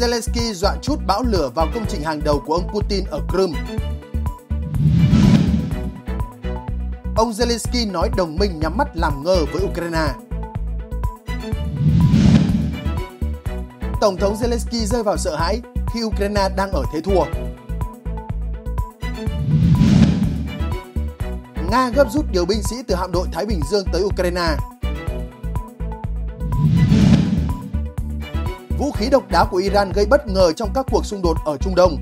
Zelensky dọa chút bão lửa vào công trình hàng đầu của ông Putin ở Crimea. Ông Zelensky nói đồng minh nhắm mắt làm ngơ với Ukraine. Tổng thống Zelensky rơi vào sợ hãi khi Ukraine đang ở thế thua. Nga gấp rút điều binh sĩ từ hạm đội Thái Bình Dương tới Ukraine. Vũ khí độc đáo của Iran gây bất ngờ trong các cuộc xung đột ở Trung Đông.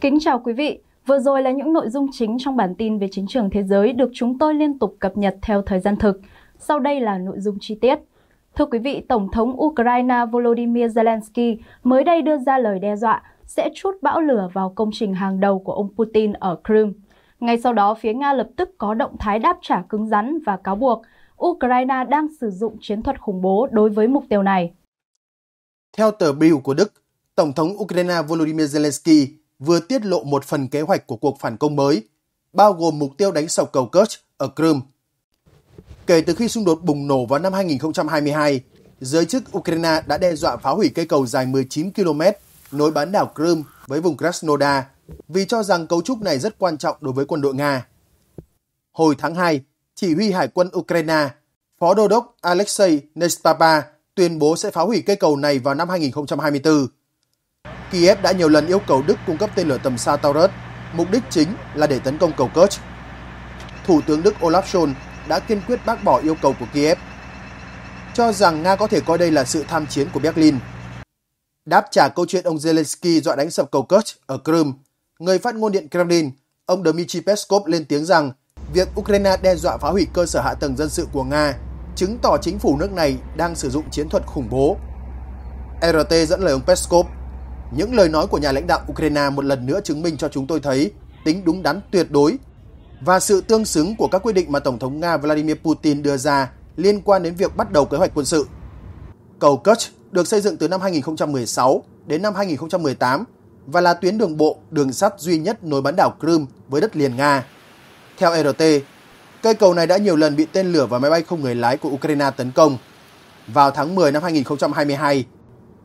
Kính chào quý vị. Vừa rồi là những nội dung chính trong bản tin về chính trường thế giới được chúng tôi liên tục cập nhật theo thời gian thực. Sau đây là nội dung chi tiết. Thưa quý vị, Tổng thống Ukraine Volodymyr Zelensky mới đây đưa ra lời đe dọa sẽ chút bão lửa vào công trình hàng đầu của ông Putin ở Crimea. Ngay sau đó, phía Nga lập tức có động thái đáp trả cứng rắn và cáo buộc Ukraine đang sử dụng chiến thuật khủng bố đối với mục tiêu này. Theo tờ Bill của Đức, Tổng thống Ukraine Volodymyr Zelensky vừa tiết lộ một phần kế hoạch của cuộc phản công mới, bao gồm mục tiêu đánh sập cầu Kerch ở Crimea. Kể từ khi xung đột bùng nổ vào năm 2022, giới chức Ukraine đã đe dọa phá hủy cây cầu dài 19 km nối bán đảo Crimea với vùng Krasnodar vì cho rằng cấu trúc này rất quan trọng đối với quân đội Nga. Hồi tháng 2, chỉ huy Hải quân Ukraine, Phó Đô đốc Alexei Nestapa tuyên bố sẽ phá hủy cây cầu này vào năm 2024. Kiev đã nhiều lần yêu cầu Đức cung cấp tên lửa tầm xa Taurus, mục đích chính là để tấn công cầu Kerch. Thủ tướng Đức Olaf Scholz đã kiên quyết bác bỏ yêu cầu của Kiev, cho rằng Nga có thể coi đây là sự tham chiến của Berlin. Đáp trả câu chuyện ông Zelensky dọa đánh sập cầu Kerch ở Crimea, người phát ngôn điện Kremlin, ông Dmitry Peskov lên tiếng rằng việc Ukraine đe dọa phá hủy cơ sở hạ tầng dân sự của Nga chứng tỏ chính phủ nước này đang sử dụng chiến thuật khủng bố. RT dẫn lời ông Peskov, những lời nói của nhà lãnh đạo Ukraine một lần nữa chứng minh cho chúng tôi thấy tính đúng đắn tuyệt đối và sự tương xứng của các quyết định mà Tổng thống Nga Vladimir Putin đưa ra liên quan đến việc bắt đầu kế hoạch quân sự. Cầu Kerch được xây dựng từ năm 2016 đến năm 2018 và là tuyến đường bộ, đường sắt duy nhất nối bán đảo Crimea với đất liền Nga. Theo RT, cây cầu này đã nhiều lần bị tên lửa và máy bay không người lái của Ukraine tấn công. Vào tháng 10 năm 2022,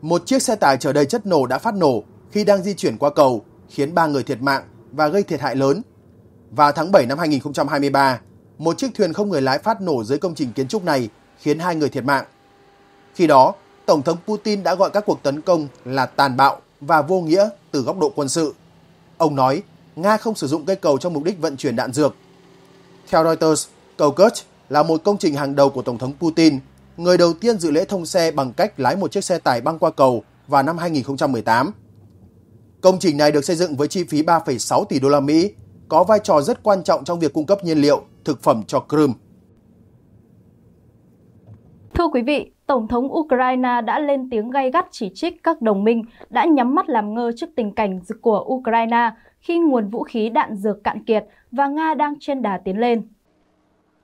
một chiếc xe tải chở đầy chất nổ đã phát nổ khi đang di chuyển qua cầu, khiến 3 người thiệt mạng và gây thiệt hại lớn. Vào tháng 7 năm 2023, một chiếc thuyền không người lái phát nổ dưới công trình kiến trúc này, khiến hai người thiệt mạng. Khi đó, Tổng thống Putin đã gọi các cuộc tấn công là tàn bạo và vô nghĩa từ góc độ quân sự. Ông nói Nga không sử dụng cây cầu trong mục đích vận chuyển đạn dược. Theo Reuters, cầu Kerch là một công trình hàng đầu của Tổng thống Putin, người đầu tiên dự lễ thông xe bằng cách lái một chiếc xe tải băng qua cầu vào năm 2018. Công trình này được xây dựng với chi phí 3,6 tỷ đô la Mỹ, có vai trò rất quan trọng trong việc cung cấp nhiên liệu, thực phẩm cho Crimea. Thưa quý vị, Tổng thống Ukraine đã lên tiếng gay gắt chỉ trích các đồng minh đã nhắm mắt làm ngơ trước tình cảnh của Ukraine khi nguồn vũ khí đạn dược cạn kiệt và Nga đang trên đà tiến lên.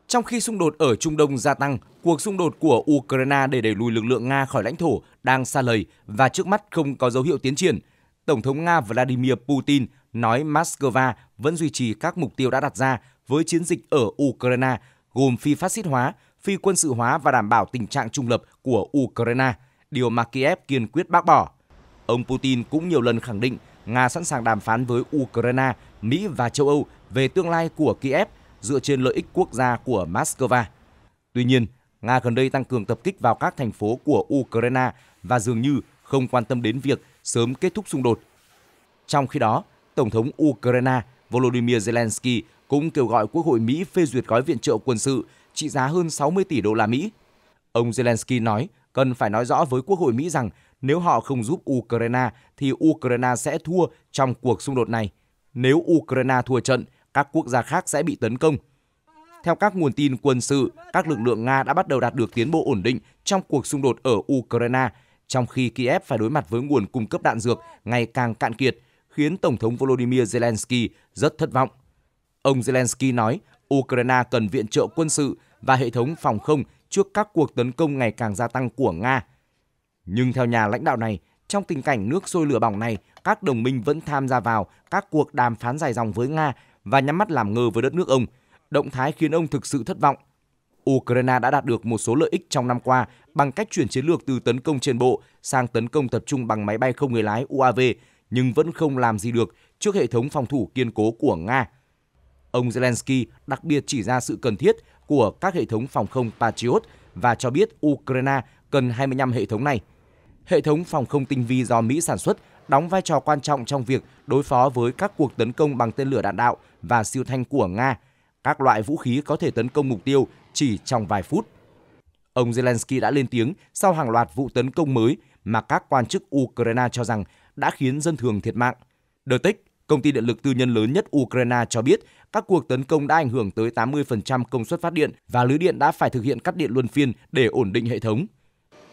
Trong khi xung đột ở Trung Đông gia tăng, cuộc xung đột của Ukraine để đẩy lùi lực lượng Nga khỏi lãnh thổ đang xa lời và trước mắt không có dấu hiệu tiến triển. Tổng thống Nga Vladimir Putin nói Moscow vẫn duy trì các mục tiêu đã đặt ra với chiến dịch ở Ukraine, gồm phi phát xít hóa, phi quân sự hóa và đảm bảo tình trạng trung lập của Ukraine, điều mà Kiev kiên quyết bác bỏ. Ông Putin cũng nhiều lần khẳng định Nga sẵn sàng đàm phán với Ukraine, Mỹ và châu Âu về tương lai của Kiev dựa trên lợi ích quốc gia của Moscow. Tuy nhiên, Nga gần đây tăng cường tập kích vào các thành phố của Ukraine và dường như không quan tâm đến việc sớm kết thúc xung đột. Trong khi đó, Tổng thống Ukraine Volodymyr Zelensky cũng kêu gọi Quốc hội Mỹ phê duyệt gói viện trợ quân sự trị giá hơn 60 tỷ đô la Mỹ. Ông Zelensky nói cần phải nói rõ với Quốc hội Mỹ rằng nếu họ không giúp Ukraine thì Ukraine sẽ thua trong cuộc xung đột này. Nếu Ukraine thua trận, các quốc gia khác sẽ bị tấn công. Theo các nguồn tin quân sự, các lực lượng Nga đã bắt đầu đạt được tiến bộ ổn định trong cuộc xung đột ở Ukraine, trong khi Kiev phải đối mặt với nguồn cung cấp đạn dược ngày càng cạn kiệt, khiến Tổng thống Volodymyr Zelensky rất thất vọng. Ông Zelensky nói Ukraine cần viện trợ quân sự và hệ thống phòng không trước các cuộc tấn công ngày càng gia tăng của Nga. Nhưng theo nhà lãnh đạo này, trong tình cảnh nước sôi lửa bỏng này, các đồng minh vẫn tham gia vào các cuộc đàm phán dài dòng với Nga và nhắm mắt làm ngơ với đất nước ông, động thái khiến ông thực sự thất vọng. Ukraine đã đạt được một số lợi ích trong năm qua bằng cách chuyển chiến lược từ tấn công trên bộ sang tấn công tập trung bằng máy bay không người lái UAV, nhưng vẫn không làm gì được trước hệ thống phòng thủ kiên cố của Nga. Ông Zelensky đặc biệt chỉ ra sự cần thiết của các hệ thống phòng không Patriot và cho biết Ukraine cần 25 hệ thống này. Hệ thống phòng không tinh vi do Mỹ sản xuất đóng vai trò quan trọng trong việc đối phó với các cuộc tấn công bằng tên lửa đạn đạo và siêu thanh của Nga. Các loại vũ khí có thể tấn công mục tiêu chỉ trong vài phút. Ông Zelensky đã lên tiếng sau hàng loạt vụ tấn công mới mà các quan chức Ukraine cho rằng đã khiến dân thường thiệt mạng. Đợt tích công ty điện lực tư nhân lớn nhất Ukraine cho biết các cuộc tấn công đã ảnh hưởng tới 80% công suất phát điện và lưới điện đã phải thực hiện cắt điện luân phiên để ổn định hệ thống.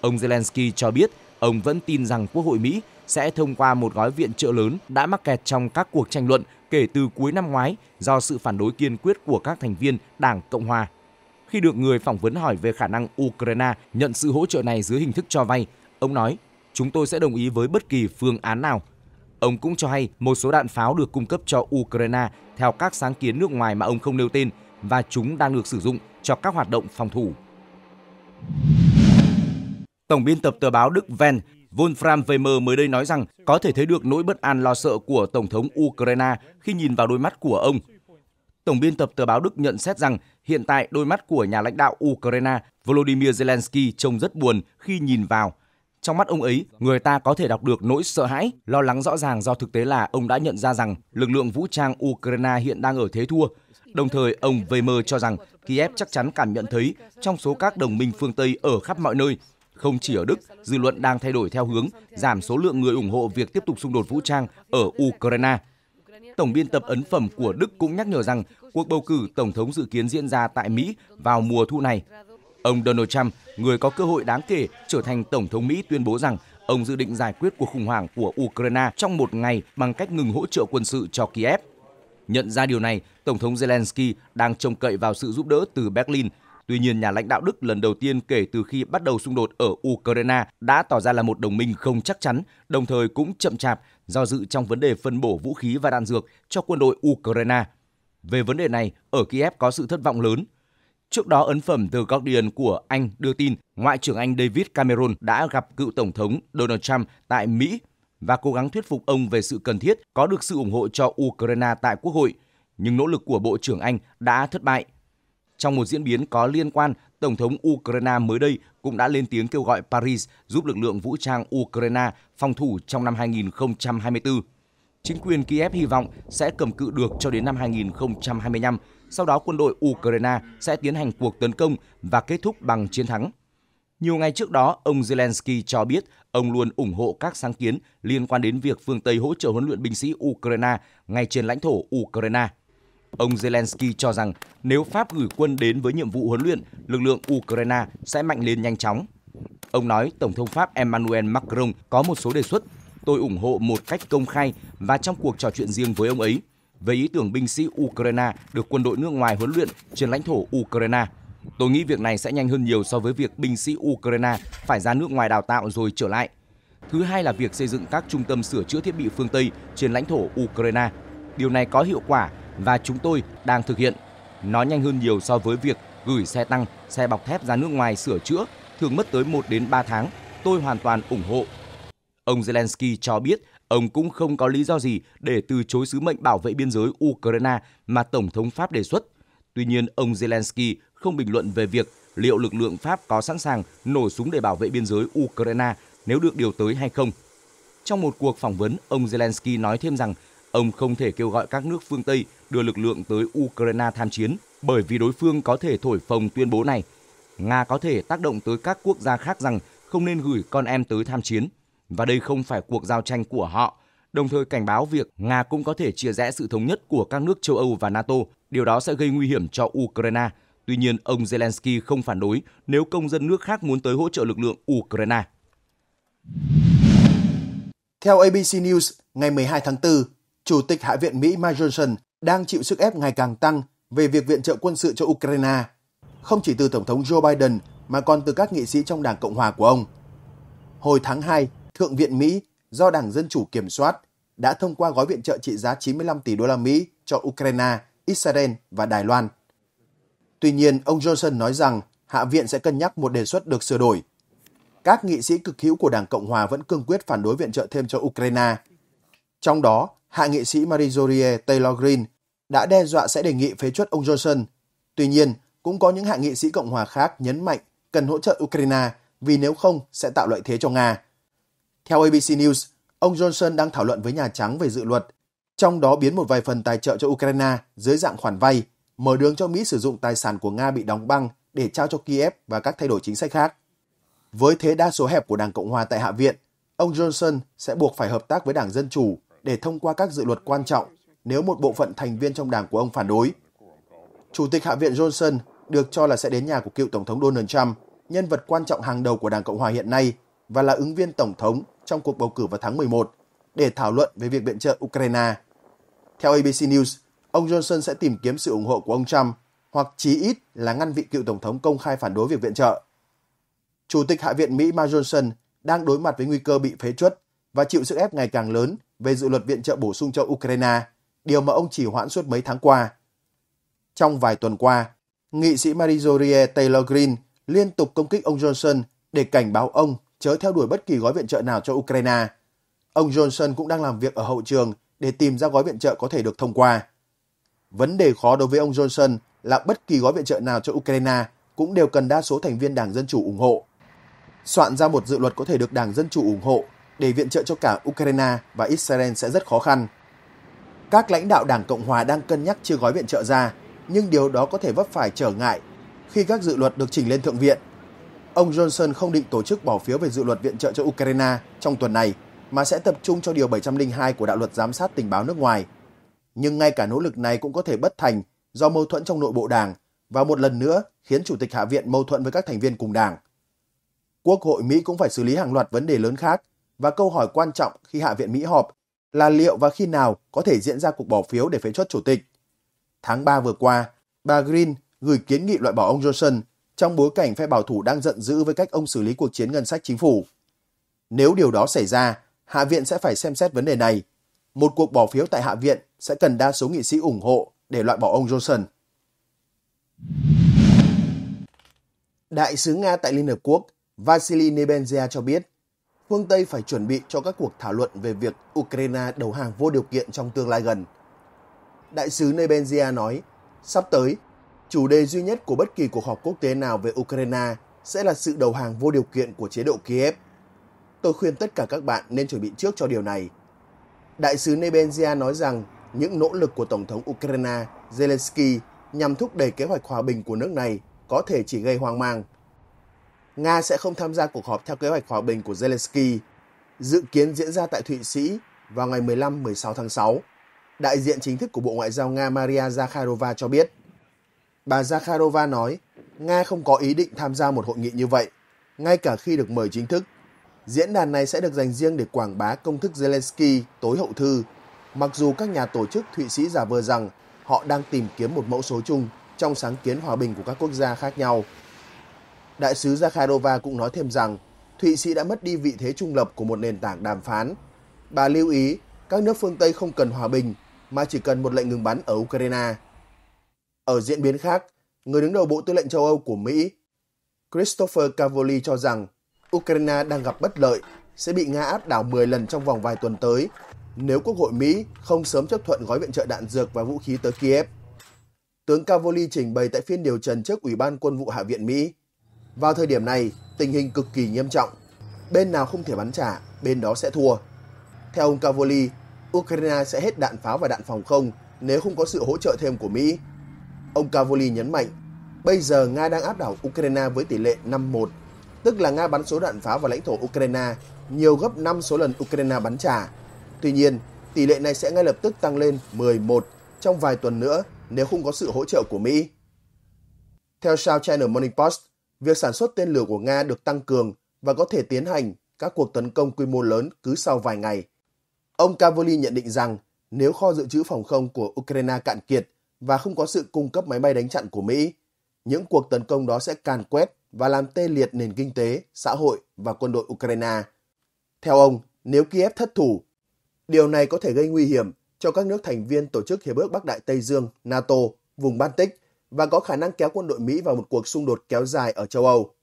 Ông Zelensky cho biết ông vẫn tin rằng Quốc hội Mỹ sẽ thông qua một gói viện trợ lớn đã mắc kẹt trong các cuộc tranh luận kể từ cuối năm ngoái do sự phản đối kiên quyết của các thành viên Đảng Cộng hòa. Khi được người phỏng vấn hỏi về khả năng Ukraine nhận sự hỗ trợ này dưới hình thức cho vay, ông nói, chúng tôi sẽ đồng ý với bất kỳ phương án nào. Ông cũng cho hay một số đạn pháo được cung cấp cho Ukraine theo các sáng kiến nước ngoài mà ông không nêu tên và chúng đang được sử dụng cho các hoạt động phòng thủ. Tổng biên tập tờ báo Đức Ven Wolfram Weimer mới đây nói rằng có thể thấy được nỗi bất an lo sợ của Tổng thống Ukraine khi nhìn vào đôi mắt của ông. Tổng biên tập tờ báo Đức nhận xét rằng hiện tại đôi mắt của nhà lãnh đạo Ukraine Volodymyr Zelensky trông rất buồn khi nhìn vào. Trong mắt ông ấy, người ta có thể đọc được nỗi sợ hãi, lo lắng rõ ràng do thực tế là ông đã nhận ra rằng lực lượng vũ trang Ukraine hiện đang ở thế thua. Đồng thời, ông mơ cho rằng Kiev chắc chắn cảm nhận thấy trong số các đồng minh phương Tây ở khắp mọi nơi, không chỉ ở Đức, dư luận đang thay đổi theo hướng giảm số lượng người ủng hộ việc tiếp tục xung đột vũ trang ở Ukraine. Tổng biên tập ấn phẩm của Đức cũng nhắc nhở rằng cuộc bầu cử tổng thống dự kiến diễn ra tại Mỹ vào mùa thu này. Ông Donald Trump, người có cơ hội đáng kể trở thành tổng thống Mỹ tuyên bố rằng ông dự định giải quyết cuộc khủng hoảng của Ukraine trong một ngày bằng cách ngừng hỗ trợ quân sự cho Kiev. Nhận ra điều này, Tổng thống Zelensky đang trông cậy vào sự giúp đỡ từ Berlin Tuy nhiên, nhà lãnh đạo Đức lần đầu tiên kể từ khi bắt đầu xung đột ở Ukraine đã tỏ ra là một đồng minh không chắc chắn, đồng thời cũng chậm chạp do dự trong vấn đề phân bổ vũ khí và đạn dược cho quân đội Ukraine. Về vấn đề này, ở Kiev có sự thất vọng lớn. Trước đó, ấn phẩm The Guardian của Anh đưa tin Ngoại trưởng Anh David Cameron đã gặp cựu Tổng thống Donald Trump tại Mỹ và cố gắng thuyết phục ông về sự cần thiết có được sự ủng hộ cho Ukraine tại Quốc hội. Nhưng nỗ lực của Bộ trưởng Anh đã thất bại trong một diễn biến có liên quan, Tổng thống Ukraine mới đây cũng đã lên tiếng kêu gọi Paris giúp lực lượng vũ trang Ukraine phòng thủ trong năm 2024. Chính quyền Kiev hy vọng sẽ cầm cự được cho đến năm 2025, sau đó quân đội Ukraine sẽ tiến hành cuộc tấn công và kết thúc bằng chiến thắng. Nhiều ngày trước đó, ông Zelensky cho biết ông luôn ủng hộ các sáng kiến liên quan đến việc phương Tây hỗ trợ huấn luyện binh sĩ Ukraine ngay trên lãnh thổ Ukraine. Ông Zelensky cho rằng nếu Pháp gửi quân đến với nhiệm vụ huấn luyện, lực lượng Ukraine sẽ mạnh lên nhanh chóng. Ông nói Tổng thống Pháp Emmanuel Macron có một số đề xuất. Tôi ủng hộ một cách công khai và trong cuộc trò chuyện riêng với ông ấy về ý tưởng binh sĩ Ukraine được quân đội nước ngoài huấn luyện trên lãnh thổ Ukraine. Tôi nghĩ việc này sẽ nhanh hơn nhiều so với việc binh sĩ Ukraine phải ra nước ngoài đào tạo rồi trở lại. Thứ hai là việc xây dựng các trung tâm sửa chữa thiết bị phương Tây trên lãnh thổ Ukraine. Điều này có hiệu quả và chúng tôi đang thực hiện. Nó nhanh hơn nhiều so với việc gửi xe tăng, xe bọc thép ra nước ngoài sửa chữa, thường mất tới 1 đến 3 tháng. Tôi hoàn toàn ủng hộ. Ông Zelensky cho biết ông cũng không có lý do gì để từ chối sứ mệnh bảo vệ biên giới Ukraine mà Tổng thống Pháp đề xuất. Tuy nhiên, ông Zelensky không bình luận về việc liệu lực lượng Pháp có sẵn sàng nổ súng để bảo vệ biên giới Ukraine nếu được điều tới hay không. Trong một cuộc phỏng vấn, ông Zelensky nói thêm rằng Ông không thể kêu gọi các nước phương Tây đưa lực lượng tới Ukraine tham chiến bởi vì đối phương có thể thổi phồng tuyên bố này. Nga có thể tác động tới các quốc gia khác rằng không nên gửi con em tới tham chiến và đây không phải cuộc giao tranh của họ, đồng thời cảnh báo việc Nga cũng có thể chia rẽ sự thống nhất của các nước châu Âu và NATO. Điều đó sẽ gây nguy hiểm cho Ukraine. Tuy nhiên, ông Zelensky không phản đối nếu công dân nước khác muốn tới hỗ trợ lực lượng Ukraine. Theo ABC News, ngày 12 tháng 4, Chủ tịch Hạ viện Mỹ Mike Johnson đang chịu sức ép ngày càng tăng về việc viện trợ quân sự cho Ukraine, không chỉ từ Tổng thống Joe Biden mà còn từ các nghị sĩ trong Đảng Cộng hòa của ông. Hồi tháng 2, Thượng viện Mỹ do Đảng Dân Chủ kiểm soát đã thông qua gói viện trợ trị giá 95 tỷ đô la Mỹ cho Ukraine, Israel và Đài Loan. Tuy nhiên, ông Johnson nói rằng Hạ viện sẽ cân nhắc một đề xuất được sửa đổi. Các nghị sĩ cực hữu của Đảng Cộng Hòa vẫn cương quyết phản đối viện trợ thêm cho Ukraine. Trong đó, hạ nghị sĩ Marjorie Taylor Greene đã đe dọa sẽ đề nghị phế chuất ông Johnson. Tuy nhiên, cũng có những hạ nghị sĩ Cộng hòa khác nhấn mạnh cần hỗ trợ Ukraine vì nếu không sẽ tạo lợi thế cho Nga. Theo ABC News, ông Johnson đang thảo luận với Nhà Trắng về dự luật, trong đó biến một vài phần tài trợ cho Ukraine dưới dạng khoản vay, mở đường cho Mỹ sử dụng tài sản của Nga bị đóng băng để trao cho Kiev và các thay đổi chính sách khác. Với thế đa số hẹp của Đảng Cộng hòa tại Hạ viện, ông Johnson sẽ buộc phải hợp tác với Đảng Dân Chủ để thông qua các dự luật quan trọng nếu một bộ phận thành viên trong đảng của ông phản đối. Chủ tịch Hạ viện Johnson được cho là sẽ đến nhà của cựu Tổng thống Donald Trump, nhân vật quan trọng hàng đầu của Đảng Cộng hòa hiện nay và là ứng viên Tổng thống trong cuộc bầu cử vào tháng 11 để thảo luận về việc viện trợ Ukraine. Theo ABC News, ông Johnson sẽ tìm kiếm sự ủng hộ của ông Trump hoặc chí ít là ngăn vị cựu Tổng thống công khai phản đối việc viện trợ. Chủ tịch Hạ viện Mỹ Mike Johnson đang đối mặt với nguy cơ bị phế truất và chịu sức ép ngày càng lớn về dự luật viện trợ bổ sung cho Ukraine, điều mà ông chỉ hoãn suốt mấy tháng qua. Trong vài tuần qua, nghị sĩ Marjorie Taylor Greene liên tục công kích ông Johnson để cảnh báo ông chớ theo đuổi bất kỳ gói viện trợ nào cho Ukraine. Ông Johnson cũng đang làm việc ở hậu trường để tìm ra gói viện trợ có thể được thông qua. Vấn đề khó đối với ông Johnson là bất kỳ gói viện trợ nào cho Ukraine cũng đều cần đa số thành viên Đảng Dân Chủ ủng hộ. Soạn ra một dự luật có thể được Đảng Dân Chủ ủng hộ để viện trợ cho cả Ukraine và Israel sẽ rất khó khăn. Các lãnh đạo Đảng Cộng Hòa đang cân nhắc chia gói viện trợ ra, nhưng điều đó có thể vấp phải trở ngại khi các dự luật được chỉnh lên Thượng viện. Ông Johnson không định tổ chức bỏ phiếu về dự luật viện trợ cho Ukraine trong tuần này, mà sẽ tập trung cho Điều 702 của đạo luật giám sát tình báo nước ngoài. Nhưng ngay cả nỗ lực này cũng có thể bất thành do mâu thuẫn trong nội bộ đảng và một lần nữa khiến Chủ tịch Hạ viện mâu thuẫn với các thành viên cùng đảng. Quốc hội Mỹ cũng phải xử lý hàng loạt vấn đề lớn khác và câu hỏi quan trọng khi Hạ viện Mỹ họp là liệu và khi nào có thể diễn ra cuộc bỏ phiếu để phế chuất chủ tịch. Tháng 3 vừa qua, bà Green gửi kiến nghị loại bỏ ông Johnson trong bối cảnh phe bảo thủ đang giận dữ với cách ông xử lý cuộc chiến ngân sách chính phủ. Nếu điều đó xảy ra, Hạ viện sẽ phải xem xét vấn đề này. Một cuộc bỏ phiếu tại Hạ viện sẽ cần đa số nghị sĩ ủng hộ để loại bỏ ông Johnson. Đại sứ Nga tại Liên Hợp Quốc Vasily Nebenzia cho biết, phương Tây phải chuẩn bị cho các cuộc thảo luận về việc Ukraine đầu hàng vô điều kiện trong tương lai gần. Đại sứ Nebenzia nói, sắp tới, chủ đề duy nhất của bất kỳ cuộc họp quốc tế nào về Ukraine sẽ là sự đầu hàng vô điều kiện của chế độ Kiev. Tôi khuyên tất cả các bạn nên chuẩn bị trước cho điều này. Đại sứ Nebenzia nói rằng những nỗ lực của Tổng thống Ukraine Zelensky nhằm thúc đẩy kế hoạch hòa bình của nước này có thể chỉ gây hoang mang. Nga sẽ không tham gia cuộc họp theo kế hoạch hòa bình của Zelensky, dự kiến diễn ra tại Thụy Sĩ vào ngày 15-16 tháng 6. Đại diện chính thức của Bộ Ngoại giao Nga Maria Zakharova cho biết. Bà Zakharova nói, Nga không có ý định tham gia một hội nghị như vậy, ngay cả khi được mời chính thức. Diễn đàn này sẽ được dành riêng để quảng bá công thức Zelensky tối hậu thư, mặc dù các nhà tổ chức Thụy Sĩ giả vờ rằng họ đang tìm kiếm một mẫu số chung trong sáng kiến hòa bình của các quốc gia khác nhau. Đại sứ Zakharova cũng nói thêm rằng Thụy Sĩ đã mất đi vị thế trung lập của một nền tảng đàm phán. Bà lưu ý các nước phương Tây không cần hòa bình mà chỉ cần một lệnh ngừng bắn ở Ukraine. Ở diễn biến khác, người đứng đầu Bộ Tư lệnh châu Âu của Mỹ, Christopher Cavoli cho rằng Ukraine đang gặp bất lợi, sẽ bị Nga áp đảo 10 lần trong vòng vài tuần tới nếu Quốc hội Mỹ không sớm chấp thuận gói viện trợ đạn dược và vũ khí tới Kiev. Tướng Cavoli trình bày tại phiên điều trần trước Ủy ban Quân vụ Hạ viện Mỹ. Vào thời điểm này, tình hình cực kỳ nghiêm trọng. Bên nào không thể bắn trả, bên đó sẽ thua. Theo ông Cavoli, Ukraine sẽ hết đạn pháo và đạn phòng không nếu không có sự hỗ trợ thêm của Mỹ. Ông Cavoli nhấn mạnh, bây giờ Nga đang áp đảo Ukraine với tỷ lệ 5-1, tức là Nga bắn số đạn pháo vào lãnh thổ Ukraine nhiều gấp 5 số lần Ukraine bắn trả. Tuy nhiên, tỷ lệ này sẽ ngay lập tức tăng lên 11 trong vài tuần nữa nếu không có sự hỗ trợ của Mỹ. Theo South China Morning Post, việc sản xuất tên lửa của Nga được tăng cường và có thể tiến hành các cuộc tấn công quy mô lớn cứ sau vài ngày. Ông Cavoli nhận định rằng nếu kho dự trữ phòng không của Ukraine cạn kiệt và không có sự cung cấp máy bay đánh chặn của Mỹ, những cuộc tấn công đó sẽ càn quét và làm tê liệt nền kinh tế, xã hội và quân đội Ukraine. Theo ông, nếu Kiev thất thủ, điều này có thể gây nguy hiểm cho các nước thành viên Tổ chức Hiệp ước Bắc Đại Tây Dương NATO, vùng Baltic và có khả năng kéo quân đội Mỹ vào một cuộc xung đột kéo dài ở châu Âu.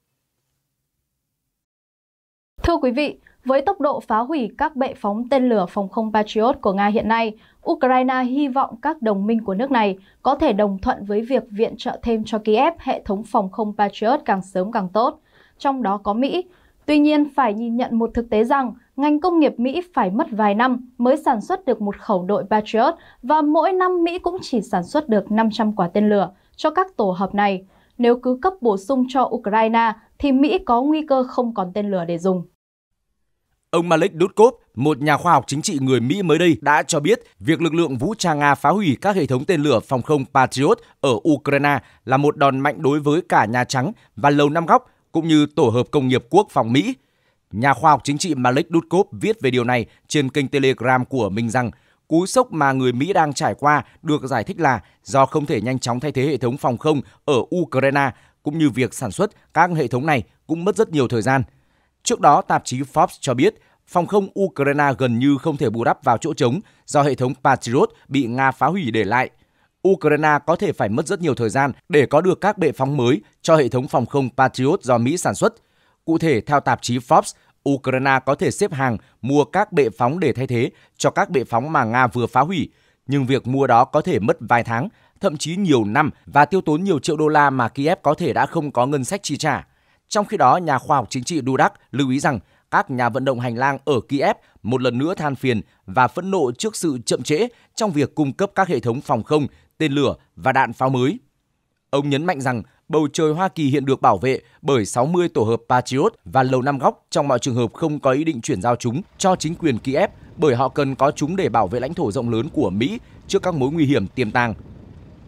Thưa quý vị, với tốc độ phá hủy các bệ phóng tên lửa phòng không Patriot của Nga hiện nay, Ukraine hy vọng các đồng minh của nước này có thể đồng thuận với việc viện trợ thêm cho Kiev hệ thống phòng không Patriot càng sớm càng tốt, trong đó có Mỹ. Tuy nhiên, phải nhìn nhận một thực tế rằng ngành công nghiệp Mỹ phải mất vài năm mới sản xuất được một khẩu đội Patriot và mỗi năm Mỹ cũng chỉ sản xuất được 500 quả tên lửa cho các tổ hợp này. Nếu cứ cấp bổ sung cho Ukraine thì Mỹ có nguy cơ không còn tên lửa để dùng. Ông Malik Dudkov, một nhà khoa học chính trị người Mỹ mới đây đã cho biết việc lực lượng vũ trang Nga phá hủy các hệ thống tên lửa phòng không Patriot ở Ukraine là một đòn mạnh đối với cả Nhà Trắng và Lầu Năm Góc cũng như Tổ hợp Công nghiệp Quốc phòng Mỹ. Nhà khoa học chính trị Malik Dudkov viết về điều này trên kênh Telegram của mình rằng cú sốc mà người Mỹ đang trải qua được giải thích là do không thể nhanh chóng thay thế hệ thống phòng không ở Ukraine cũng như việc sản xuất các hệ thống này cũng mất rất nhiều thời gian – Trước đó, tạp chí Forbes cho biết phòng không Ukraine gần như không thể bù đắp vào chỗ trống do hệ thống Patriot bị Nga phá hủy để lại. Ukraine có thể phải mất rất nhiều thời gian để có được các bệ phóng mới cho hệ thống phòng không Patriot do Mỹ sản xuất. Cụ thể, theo tạp chí Forbes, Ukraine có thể xếp hàng mua các bệ phóng để thay thế cho các bệ phóng mà Nga vừa phá hủy, nhưng việc mua đó có thể mất vài tháng, thậm chí nhiều năm và tiêu tốn nhiều triệu đô la mà Kiev có thể đã không có ngân sách chi trả. Trong khi đó, nhà khoa học chính trị Dudak lưu ý rằng các nhà vận động hành lang ở Kiev một lần nữa than phiền và phẫn nộ trước sự chậm trễ trong việc cung cấp các hệ thống phòng không, tên lửa và đạn pháo mới. Ông nhấn mạnh rằng bầu trời Hoa Kỳ hiện được bảo vệ bởi 60 tổ hợp Patriot và lầu năm góc trong mọi trường hợp không có ý định chuyển giao chúng cho chính quyền Kiev bởi họ cần có chúng để bảo vệ lãnh thổ rộng lớn của Mỹ trước các mối nguy hiểm tiềm tàng.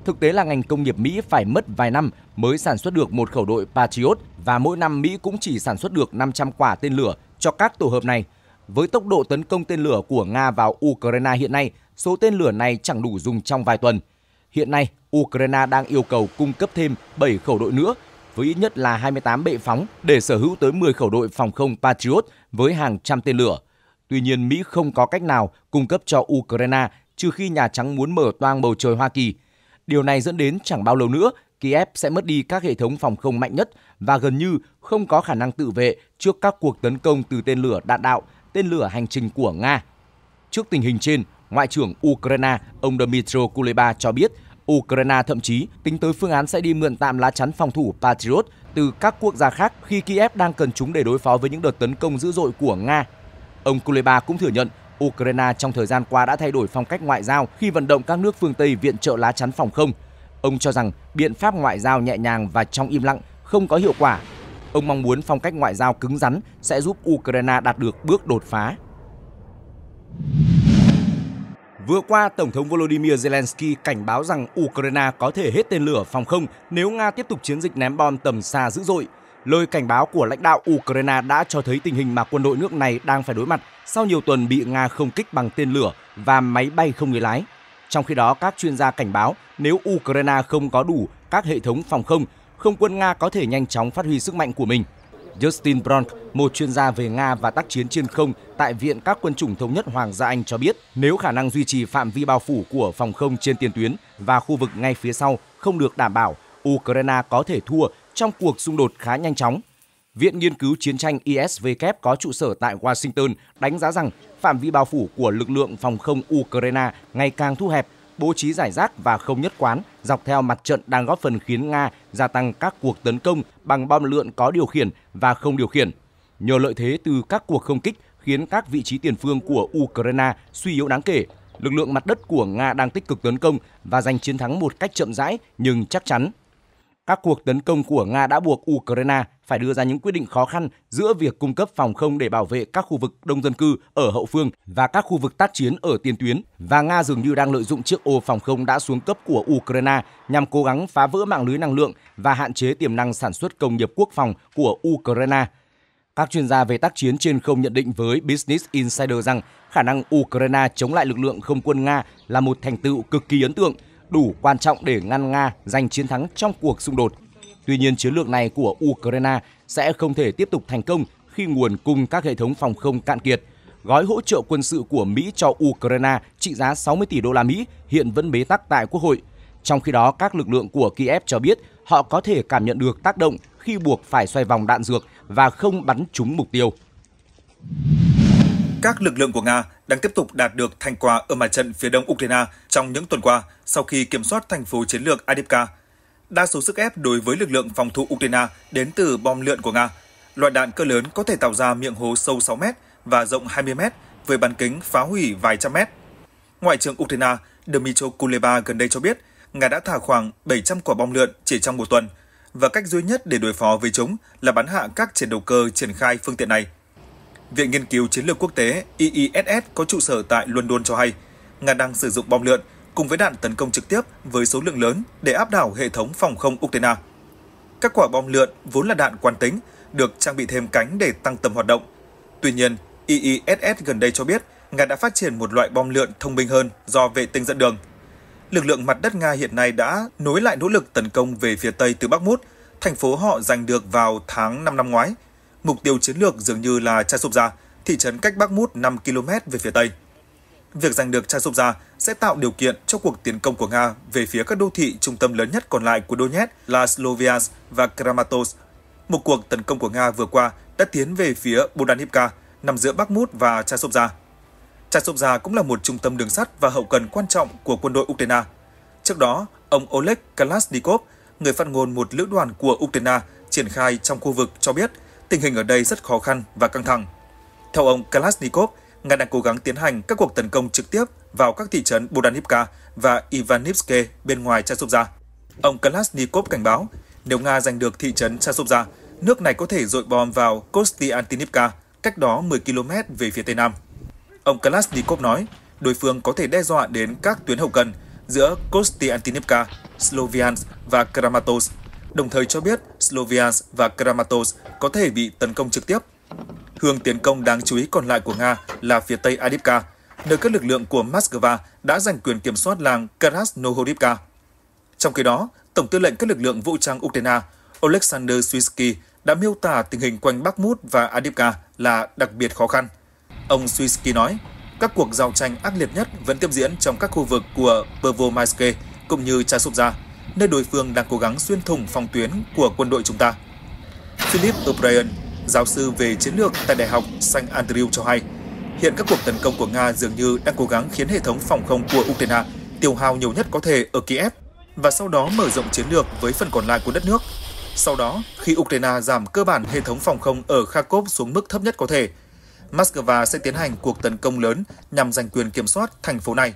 Thực tế là ngành công nghiệp Mỹ phải mất vài năm mới sản xuất được một khẩu đội Patriot và mỗi năm Mỹ cũng chỉ sản xuất được 500 quả tên lửa cho các tổ hợp này. Với tốc độ tấn công tên lửa của Nga vào Ukraine hiện nay, số tên lửa này chẳng đủ dùng trong vài tuần. Hiện nay, Ukraine đang yêu cầu cung cấp thêm 7 khẩu đội nữa với ít nhất là 28 bệ phóng để sở hữu tới 10 khẩu đội phòng không Patriot với hàng trăm tên lửa. Tuy nhiên, Mỹ không có cách nào cung cấp cho Ukraine trừ khi Nhà Trắng muốn mở toang bầu trời Hoa Kỳ – Điều này dẫn đến chẳng bao lâu nữa, Kiev sẽ mất đi các hệ thống phòng không mạnh nhất và gần như không có khả năng tự vệ trước các cuộc tấn công từ tên lửa đạn đạo, tên lửa hành trình của Nga. Trước tình hình trên, Ngoại trưởng Ukraine ông Dmytro Kuleba cho biết Ukraine thậm chí tính tới phương án sẽ đi mượn tạm lá chắn phòng thủ Patriot từ các quốc gia khác khi Kiev đang cần chúng để đối phó với những đợt tấn công dữ dội của Nga. Ông Kuleba cũng thừa nhận Ukraine trong thời gian qua đã thay đổi phong cách ngoại giao khi vận động các nước phương Tây viện trợ lá chắn phòng không. Ông cho rằng biện pháp ngoại giao nhẹ nhàng và trong im lặng không có hiệu quả. Ông mong muốn phong cách ngoại giao cứng rắn sẽ giúp Ukraine đạt được bước đột phá. Vừa qua, Tổng thống Volodymyr Zelensky cảnh báo rằng Ukraine có thể hết tên lửa phòng không nếu Nga tiếp tục chiến dịch ném bom tầm xa dữ dội. Lời cảnh báo của lãnh đạo Ukraine đã cho thấy tình hình mà quân đội nước này đang phải đối mặt sau nhiều tuần bị Nga không kích bằng tên lửa và máy bay không người lái. Trong khi đó, các chuyên gia cảnh báo nếu Ukraine không có đủ các hệ thống phòng không, không quân Nga có thể nhanh chóng phát huy sức mạnh của mình. Justin Bronk, một chuyên gia về Nga và tác chiến trên không tại Viện các quân chủng thống nhất Hoàng gia Anh cho biết, nếu khả năng duy trì phạm vi bao phủ của phòng không trên tiền tuyến và khu vực ngay phía sau không được đảm bảo, Ukraine có thể thua trong cuộc xung đột khá nhanh chóng. Viện Nghiên cứu Chiến tranh ISW có trụ sở tại Washington đánh giá rằng phạm vi bao phủ của lực lượng phòng không Ukraine ngày càng thu hẹp, bố trí giải rác và không nhất quán dọc theo mặt trận đang góp phần khiến Nga gia tăng các cuộc tấn công bằng bom lượn có điều khiển và không điều khiển. Nhờ lợi thế từ các cuộc không kích khiến các vị trí tiền phương của Ukraine suy yếu đáng kể, lực lượng mặt đất của Nga đang tích cực tấn công và giành chiến thắng một cách chậm rãi nhưng chắc chắn các cuộc tấn công của Nga đã buộc Ukraine phải đưa ra những quyết định khó khăn giữa việc cung cấp phòng không để bảo vệ các khu vực đông dân cư ở hậu phương và các khu vực tác chiến ở tiền tuyến và Nga dường như đang lợi dụng chiếc ô phòng không đã xuống cấp của Ukraine nhằm cố gắng phá vỡ mạng lưới năng lượng và hạn chế tiềm năng sản xuất công nghiệp quốc phòng của Ukraine. Các chuyên gia về tác chiến trên không nhận định với Business Insider rằng khả năng Ukraine chống lại lực lượng không quân Nga là một thành tựu cực kỳ ấn tượng – đủ quan trọng để ngăn Nga giành chiến thắng trong cuộc xung đột. Tuy nhiên, chiến lược này của Ukraine sẽ không thể tiếp tục thành công khi nguồn cung các hệ thống phòng không cạn kiệt. Gói hỗ trợ quân sự của Mỹ cho Ukraine trị giá 60 tỷ đô la Mỹ hiện vẫn bế tắc tại Quốc hội. Trong khi đó, các lực lượng của Kiev cho biết họ có thể cảm nhận được tác động khi buộc phải xoay vòng đạn dược và không bắn trúng mục tiêu. Các lực lượng của Nga đang tiếp tục đạt được thành quả ở mặt trận phía đông Ukraine trong những tuần qua sau khi kiểm soát thành phố chiến lược Adivka. Đa số sức ép đối với lực lượng phòng thủ Ukraine đến từ bom lượn của Nga. Loại đạn cỡ lớn có thể tạo ra miệng hố sâu 6 mét và rộng 20 mét với bán kính phá hủy vài trăm mét. Ngoại trưởng Ukraine Dmytro Kuleba gần đây cho biết, Nga đã thả khoảng 700 quả bom lượn chỉ trong một tuần và cách duy nhất để đối phó với chúng là bắn hạ các chiến đấu cơ triển khai phương tiện này – Viện Nghiên cứu Chiến lược Quốc tế IISS có trụ sở tại London cho hay, Nga đang sử dụng bom lượn cùng với đạn tấn công trực tiếp với số lượng lớn để áp đảo hệ thống phòng không Ukraine. Các quả bom lượn vốn là đạn quan tính, được trang bị thêm cánh để tăng tầm hoạt động. Tuy nhiên, IISS gần đây cho biết Nga đã phát triển một loại bom lượn thông minh hơn do vệ tinh dẫn đường. Lực lượng mặt đất Nga hiện nay đã nối lại nỗ lực tấn công về phía Tây từ Bắc Mút, thành phố họ giành được vào tháng 5 năm ngoái – Mục tiêu chiến lược dường như là Chasovja, thị trấn cách Bắc Mút 5 km về phía Tây. Việc giành được Chasovja sẽ tạo điều kiện cho cuộc tiến công của Nga về phía các đô thị trung tâm lớn nhất còn lại của Donetsk là Sloviansk và Kramatorsk. Một cuộc tấn công của Nga vừa qua đã tiến về phía Bodanivka, nằm giữa Bắc Mút và Chasovja. Chasovja cũng là một trung tâm đường sắt và hậu cần quan trọng của quân đội Ukraine. Trước đó, ông Oleg Kalashnikov, người phát ngôn một lữ đoàn của Ukraine triển khai trong khu vực cho biết tình hình ở đây rất khó khăn và căng thẳng. Theo ông Kalashnikov, Nga đang cố gắng tiến hành các cuộc tấn công trực tiếp vào các thị trấn Budanivka và Ivanivske bên ngoài Chasovia. Ông Kalashnikov cảnh báo, nếu Nga giành được thị trấn Chasovia, nước này có thể dội bom vào Kostiantinivka, cách đó 10 km về phía tây nam. Ông Kalashnikov nói, đối phương có thể đe dọa đến các tuyến hậu cần giữa Kostiantinivka, Sloviansk và Kramatorsk đồng thời cho biết Sloviansk và Kramatorsk có thể bị tấn công trực tiếp. Hướng tiến công đáng chú ý còn lại của Nga là phía tây Adipka, nơi các lực lượng của Moscow đã giành quyền kiểm soát làng Krasnohorivka. Trong khi đó, Tổng tư lệnh các lực lượng vũ trang Ukraine Oleksandr Swisky đã miêu tả tình hình quanh Bakhmut và Adipka là đặc biệt khó khăn. Ông Swisky nói, các cuộc giao tranh ác liệt nhất vẫn tiếp diễn trong các khu vực của Pervomaiske cũng như Chasovia, nơi đối phương đang cố gắng xuyên thủng phòng tuyến của quân đội chúng ta. Philip O'Brien, giáo sư về chiến lược tại Đại học St. Andrew cho hay, hiện các cuộc tấn công của Nga dường như đang cố gắng khiến hệ thống phòng không của Ukraine tiêu hao nhiều nhất có thể ở Kiev và sau đó mở rộng chiến lược với phần còn lại của đất nước. Sau đó, khi Ukraine giảm cơ bản hệ thống phòng không ở Kharkov xuống mức thấp nhất có thể, Moscow sẽ tiến hành cuộc tấn công lớn nhằm giành quyền kiểm soát thành phố này.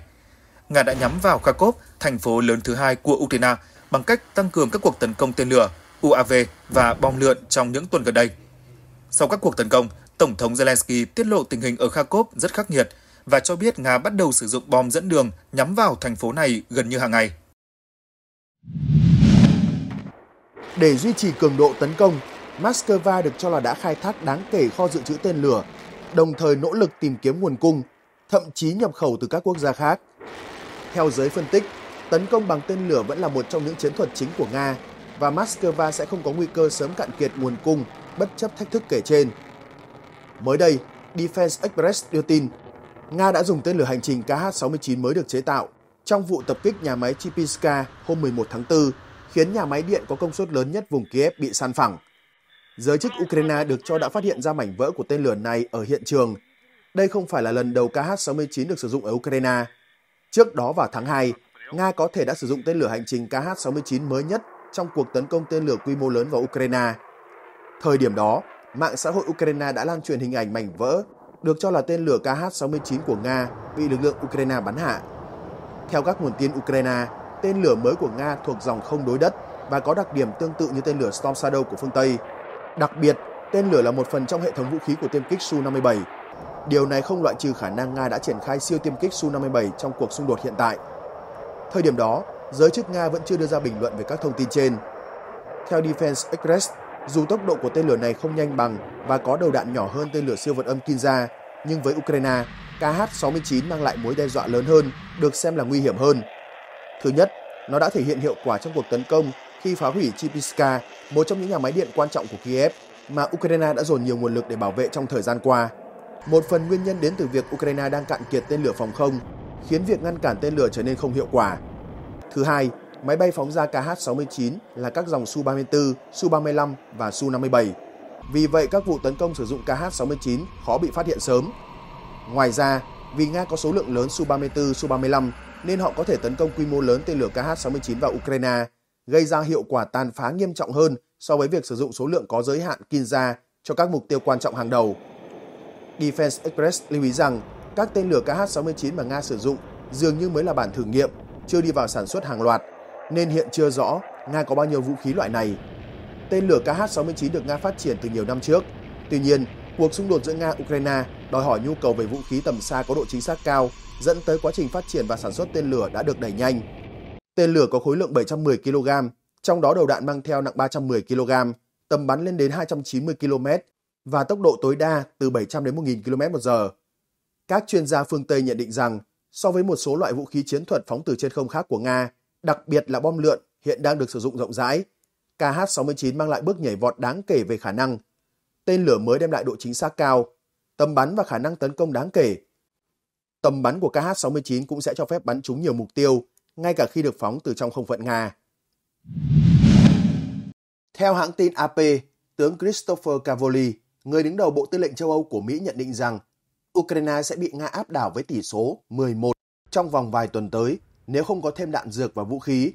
Nga đã nhắm vào Kharkov, thành phố lớn thứ hai của Ukraine, bằng cách tăng cường các cuộc tấn công tên lửa, UAV và bom lượn trong những tuần gần đây. Sau các cuộc tấn công, Tổng thống Zelensky tiết lộ tình hình ở Kharkov rất khắc nghiệt và cho biết Nga bắt đầu sử dụng bom dẫn đường nhắm vào thành phố này gần như hàng ngày. Để duy trì cường độ tấn công, Moscow được cho là đã khai thác đáng kể kho dự trữ tên lửa, đồng thời nỗ lực tìm kiếm nguồn cung, thậm chí nhập khẩu từ các quốc gia khác. Theo giới phân tích, tấn công bằng tên lửa vẫn là một trong những chiến thuật chính của Nga và Moscow sẽ không có nguy cơ sớm cạn kiệt nguồn cung bất chấp thách thức kể trên. Mới đây, Defense Express đưa tin Nga đã dùng tên lửa hành trình KH-69 mới được chế tạo trong vụ tập kích nhà máy Chipinska hôm 11 tháng 4, khiến nhà máy điện có công suất lớn nhất vùng Kiev bị san phẳng. Giới chức Ukraine được cho đã phát hiện ra mảnh vỡ của tên lửa này ở hiện trường. Đây không phải là lần đầu KH-69 được sử dụng ở Ukraine. Trước đó vào tháng 2, Nga có thể đã sử dụng tên lửa hành trình KH-69 mới nhất trong cuộc tấn công tên lửa quy mô lớn vào Ukraine. Thời điểm đó, mạng xã hội Ukraine đã lan truyền hình ảnh mảnh vỡ được cho là tên lửa KH-69 của Nga bị lực lượng Ukraine bắn hạ. Theo các nguồn tin Ukraine, tên lửa mới của Nga thuộc dòng không đối đất và có đặc điểm tương tự như tên lửa Storm Shadow của phương Tây. Đặc biệt, tên lửa là một phần trong hệ thống vũ khí của tiêm kích Su-57. Điều này không loại trừ khả năng Nga đã triển khai siêu tiêm kích Su-57 trong cuộc xung đột hiện tại. Thời điểm đó, giới chức Nga vẫn chưa đưa ra bình luận về các thông tin trên. Theo Defense Express, dù tốc độ của tên lửa này không nhanh bằng và có đầu đạn nhỏ hơn tên lửa siêu vật âm Kinza, nhưng với Ukraine, KH-69 mang lại mối đe dọa lớn hơn, được xem là nguy hiểm hơn. Thứ nhất, nó đã thể hiện hiệu quả trong cuộc tấn công khi phá hủy Chipiska, một trong những nhà máy điện quan trọng của Kiev mà Ukraine đã dồn nhiều nguồn lực để bảo vệ trong thời gian qua. Một phần nguyên nhân đến từ việc Ukraine đang cạn kiệt tên lửa phòng không, khiến việc ngăn cản tên lửa trở nên không hiệu quả. Thứ hai, Máy bay phóng ra KH-69 là các dòng Su-34, Su-35 và Su-57. Vì vậy, các vụ tấn công sử dụng KH-69 khó bị phát hiện sớm. Ngoài ra, vì Nga có số lượng lớn Su-34, Su-35 nên họ có thể tấn công quy mô lớn tên lửa KH-69 vào Ukraine, gây ra hiệu quả tàn phá nghiêm trọng hơn so với việc sử dụng số lượng có giới hạn Kinza cho các mục tiêu quan trọng hàng đầu. Defense Express lưu ý rằng các tên lửa KH-69 mà Nga sử dụng dường như mới là bản thử nghiệm, chưa đi vào sản xuất hàng loạt, nên hiện chưa rõ Nga có bao nhiêu vũ khí loại này. Tên lửa KH-69 được Nga phát triển từ nhiều năm trước. Tuy nhiên, cuộc xung đột giữa Nga-Ukraine đòi hỏi nhu cầu về vũ khí tầm xa có độ chính xác cao, dẫn tới quá trình phát triển và sản xuất tên lửa đã được đẩy nhanh. Tên lửa có khối lượng 710 kg, trong đó đầu đạn mang theo nặng 310 kg, tầm bắn lên đến 290 km và tốc độ tối đa từ 700 đến 1.000 km một giờ. Các chuyên gia phương Tây nhận định rằng, so với một số loại vũ khí chiến thuật phóng từ trên không khác của Nga, đặc biệt là bom lượn hiện đang được sử dụng rộng rãi, KH-69 mang lại bước nhảy vọt đáng kể về khả năng. Tên lửa mới đem lại độ chính xác cao, tầm bắn và khả năng tấn công đáng kể. Tầm bắn của KH-69 cũng sẽ cho phép bắn trúng nhiều mục tiêu, ngay cả khi được phóng từ trong không phận Nga. Theo hãng tin AP, tướng Christopher Cavoli, người đứng đầu Bộ Tư lệnh châu Âu của Mỹ nhận định rằng Ukraine sẽ bị Nga áp đảo với tỷ số 11 trong vòng vài tuần tới nếu không có thêm đạn dược và vũ khí.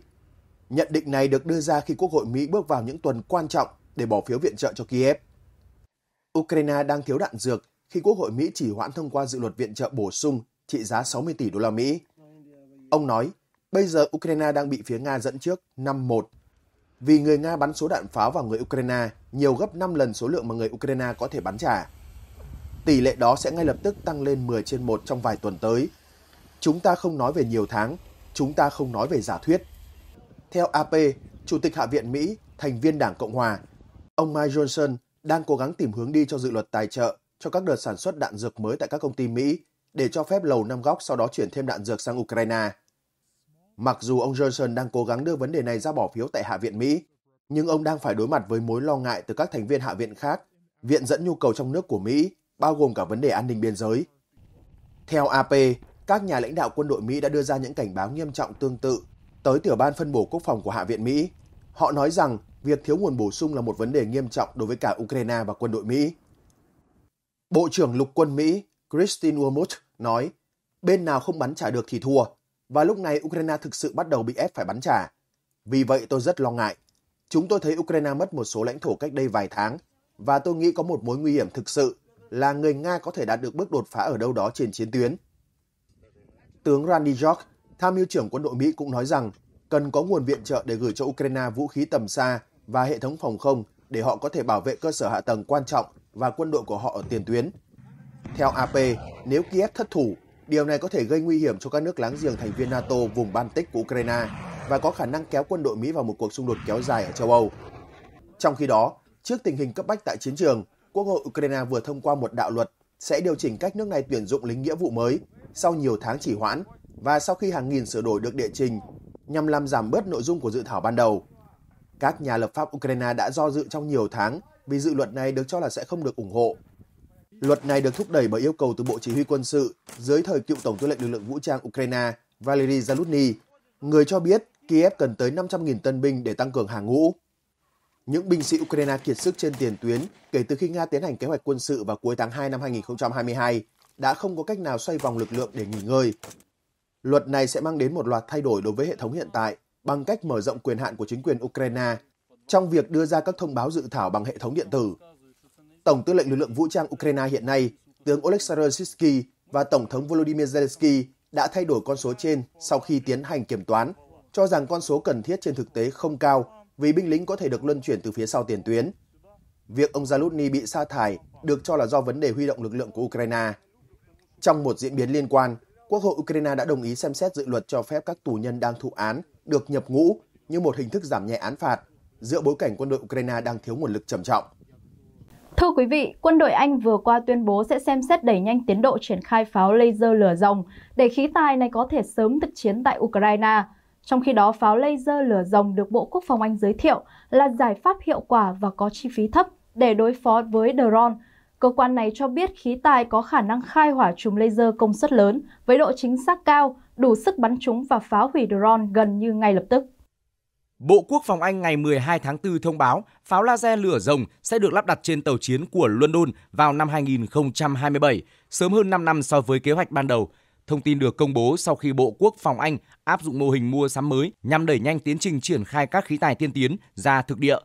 Nhận định này được đưa ra khi Quốc hội Mỹ bước vào những tuần quan trọng để bỏ phiếu viện trợ cho Kiev. Ukraine đang thiếu đạn dược khi Quốc hội Mỹ chỉ hoãn thông qua dự luật viện trợ bổ sung trị giá 60 tỷ đô la Mỹ. Ông nói, bây giờ Ukraine đang bị phía Nga dẫn trước 5-1 vì người Nga bắn số đạn pháo vào người Ukraine nhiều gấp 5 lần số lượng mà người Ukraine có thể bắn trả. Tỷ lệ đó sẽ ngay lập tức tăng lên 10 trên 1 trong vài tuần tới. Chúng ta không nói về nhiều tháng, chúng ta không nói về giả thuyết. Theo AP, Chủ tịch Hạ viện Mỹ, thành viên Đảng Cộng Hòa, ông Mike Johnson đang cố gắng tìm hướng đi cho dự luật tài trợ cho các đợt sản xuất đạn dược mới tại các công ty Mỹ để cho phép lầu năm góc sau đó chuyển thêm đạn dược sang Ukraine. Mặc dù ông Johnson đang cố gắng đưa vấn đề này ra bỏ phiếu tại Hạ viện Mỹ, nhưng ông đang phải đối mặt với mối lo ngại từ các thành viên Hạ viện khác, viện dẫn nhu cầu trong nước của Mỹ, bao gồm cả vấn đề an ninh biên giới. Theo AP, các nhà lãnh đạo quân đội Mỹ đã đưa ra những cảnh báo nghiêm trọng tương tự tới tiểu ban phân bổ quốc phòng của Hạ viện Mỹ. Họ nói rằng việc thiếu nguồn bổ sung là một vấn đề nghiêm trọng đối với cả Ukraine và quân đội Mỹ. Bộ trưởng lục quân Mỹ Christine Wormuth nói, bên nào không bắn trả được thì thua, và lúc này Ukraine thực sự bắt đầu bị ép phải bắn trả. Vì vậy tôi rất lo ngại. Chúng tôi thấy Ukraine mất một số lãnh thổ cách đây vài tháng, và tôi nghĩ có một mối nguy hiểm thực sự là người Nga có thể đạt được bước đột phá ở đâu đó trên chiến tuyến. Tướng Randy George, tham mưu trưởng quân đội Mỹ cũng nói rằng cần có nguồn viện trợ để gửi cho Ukraine vũ khí tầm xa và hệ thống phòng không để họ có thể bảo vệ cơ sở hạ tầng quan trọng và quân đội của họ ở tiền tuyến. Theo AP, nếu Kiev thất thủ, điều này có thể gây nguy hiểm cho các nước láng giềng thành viên NATO vùng Baltic của Ukraine và có khả năng kéo quân đội Mỹ vào một cuộc xung đột kéo dài ở châu Âu. Trong khi đó, trước tình hình cấp bách tại chiến trường, Quốc hội Ukraine vừa thông qua một đạo luật sẽ điều chỉnh cách nước này tuyển dụng lính nghĩa vụ mới sau nhiều tháng chỉ hoãn và sau khi hàng nghìn sửa đổi được đệ trình nhằm làm giảm bớt nội dung của dự thảo ban đầu. Các nhà lập pháp Ukraine đã do dự trong nhiều tháng vì dự luật này được cho là sẽ không được ủng hộ. Luật này được thúc đẩy bởi yêu cầu từ Bộ Chỉ huy quân sự dưới thời cựu Tổng tư lệnh lực lượng vũ trang Ukraine Valery Zaluzhny, người cho biết Kiev cần tới 500.000 tân binh để tăng cường hàng ngũ. Những binh sĩ Ukraine kiệt sức trên tiền tuyến kể từ khi Nga tiến hành kế hoạch quân sự vào cuối tháng 2 năm 2022 đã không có cách nào xoay vòng lực lượng để nghỉ ngơi. Luật này sẽ mang đến một loạt thay đổi đối với hệ thống hiện tại bằng cách mở rộng quyền hạn của chính quyền Ukraine trong việc đưa ra các thông báo dự thảo bằng hệ thống điện tử. Tổng tư lệnh lực lượng vũ trang Ukraine hiện nay, tướng Oleksandr Sisky và Tổng thống Volodymyr Zelensky đã thay đổi con số trên sau khi tiến hành kiểm toán, cho rằng con số cần thiết trên thực tế không cao vì binh lính có thể được luân chuyển từ phía sau tiền tuyến. Việc ông Zalutny bị sa thải được cho là do vấn đề huy động lực lượng của Ukraine. Trong một diễn biến liên quan, Quốc hội Ukraine đã đồng ý xem xét dự luật cho phép các tù nhân đang thụ án được nhập ngũ như một hình thức giảm nhẹ án phạt, giữa bối cảnh quân đội Ukraine đang thiếu nguồn lực trầm trọng. Thưa quý vị, quân đội Anh vừa qua tuyên bố sẽ xem xét đẩy nhanh tiến độ triển khai pháo laser lửa rồng để khí tài này có thể sớm thực chiến tại Ukraine. Trong khi đó, pháo laser lửa rồng được Bộ Quốc phòng Anh giới thiệu là giải pháp hiệu quả và có chi phí thấp để đối phó với drone. Cơ quan này cho biết khí tài có khả năng khai hỏa chùm laser công suất lớn với độ chính xác cao, đủ sức bắn trúng và phá hủy drone gần như ngay lập tức. Bộ Quốc phòng Anh ngày 12 tháng 4 thông báo pháo laser lửa rồng sẽ được lắp đặt trên tàu chiến của London vào năm 2027, sớm hơn 5 năm so với kế hoạch ban đầu. Thông tin được công bố sau khi Bộ Quốc phòng Anh áp dụng mô hình mua sắm mới nhằm đẩy nhanh tiến trình triển khai các khí tài tiên tiến ra thực địa.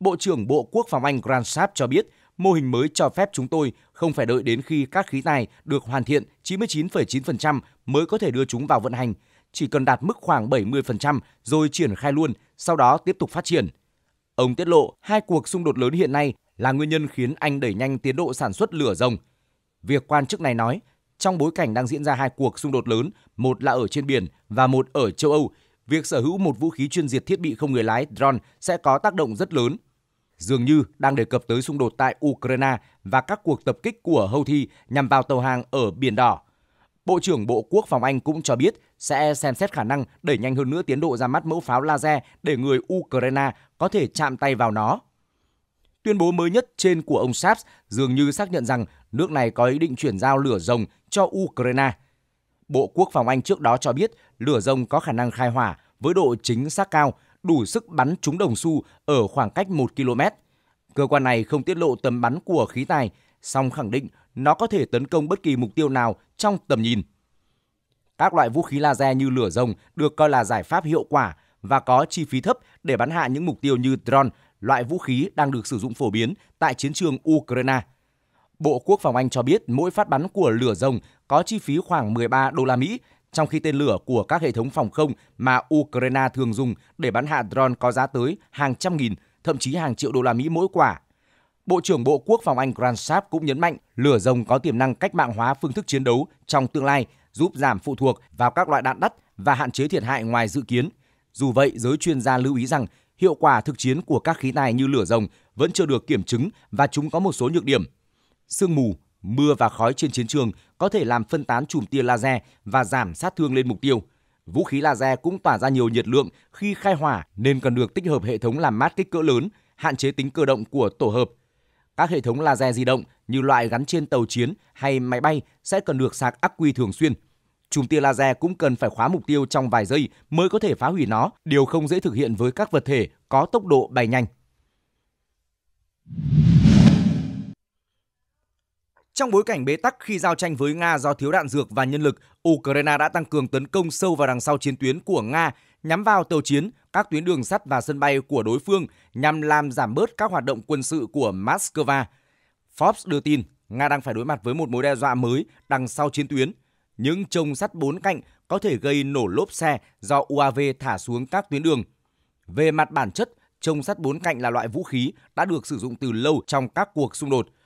Bộ trưởng Bộ Quốc phòng Anh Grant Sharp cho biết, mô hình mới cho phép chúng tôi không phải đợi đến khi các khí tài được hoàn thiện 99,9% mới có thể đưa chúng vào vận hành, chỉ cần đạt mức khoảng 70% rồi triển khai luôn, sau đó tiếp tục phát triển. Ông tiết lộ hai cuộc xung đột lớn hiện nay là nguyên nhân khiến Anh đẩy nhanh tiến độ sản xuất lửa rồng. Việc quan chức này nói, trong bối cảnh đang diễn ra hai cuộc xung đột lớn, một là ở trên biển và một ở châu Âu, việc sở hữu một vũ khí chuyên diệt thiết bị không người lái drone sẽ có tác động rất lớn. Dường như đang đề cập tới xung đột tại Ukraine và các cuộc tập kích của Houthi nhằm vào tàu hàng ở Biển Đỏ. Bộ trưởng Bộ Quốc phòng Anh cũng cho biết sẽ xem xét khả năng đẩy nhanh hơn nữa tiến độ ra mắt mẫu pháo laser để người Ukraine có thể chạm tay vào nó. Tuyên bố mới nhất trên của ông Saps dường như xác nhận rằng nước này có ý định chuyển giao lửa rồng cho Ukraine. Bộ Quốc phòng Anh trước đó cho biết lửa rồng có khả năng khai hỏa với độ chính xác cao, đủ sức bắn trúng đồng xu ở khoảng cách 1 km. Cơ quan này không tiết lộ tầm bắn của khí tài, song khẳng định nó có thể tấn công bất kỳ mục tiêu nào trong tầm nhìn. Các loại vũ khí laser như lửa rồng được coi là giải pháp hiệu quả và có chi phí thấp để bắn hạ những mục tiêu như drone, loại vũ khí đang được sử dụng phổ biến tại chiến trường Ukraine. Bộ Quốc phòng Anh cho biết mỗi phát bắn của lửa rồng có chi phí khoảng 13 đô la Mỹ, trong khi tên lửa của các hệ thống phòng không mà Ukraine thường dùng để bắn hạ drone có giá tới hàng trăm nghìn, thậm chí hàng triệu đô la Mỹ mỗi quả. Bộ trưởng Bộ Quốc phòng Anh Grant Sharp cũng nhấn mạnh lửa rồng có tiềm năng cách mạng hóa phương thức chiến đấu trong tương lai, giúp giảm phụ thuộc vào các loại đạn đắt và hạn chế thiệt hại ngoài dự kiến. Dù vậy, giới chuyên gia lưu ý rằng hiệu quả thực chiến của các khí tài như lửa rồng vẫn chưa được kiểm chứng và chúng có một số nhược điểm. Sương mù, mưa và khói trên chiến trường có thể làm phân tán chùm tia laser và giảm sát thương lên mục tiêu. Vũ khí laser cũng tỏa ra nhiều nhiệt lượng khi khai hỏa nên cần được tích hợp hệ thống làm mát kích cỡ lớn, hạn chế tính cơ động của tổ hợp. Các hệ thống laser di động như loại gắn trên tàu chiến hay máy bay sẽ cần được sạc ắc quy thường xuyên. Chùm tia laser cũng cần phải khóa mục tiêu trong vài giây mới có thể phá hủy nó, điều không dễ thực hiện với các vật thể có tốc độ bay nhanh. Trong bối cảnh bế tắc khi giao tranh với Nga do thiếu đạn dược và nhân lực, Ukraine đã tăng cường tấn công sâu vào đằng sau chiến tuyến của Nga, nhắm vào tàu chiến, các tuyến đường sắt và sân bay của đối phương nhằm làm giảm bớt các hoạt động quân sự của Moscow. Forbes đưa tin, Nga đang phải đối mặt với một mối đe dọa mới đằng sau chiến tuyến. Những trông sắt bốn cạnh có thể gây nổ lốp xe do UAV thả xuống các tuyến đường. Về mặt bản chất, trông sắt bốn cạnh là loại vũ khí đã được sử dụng từ lâu trong các cuộc xung đột –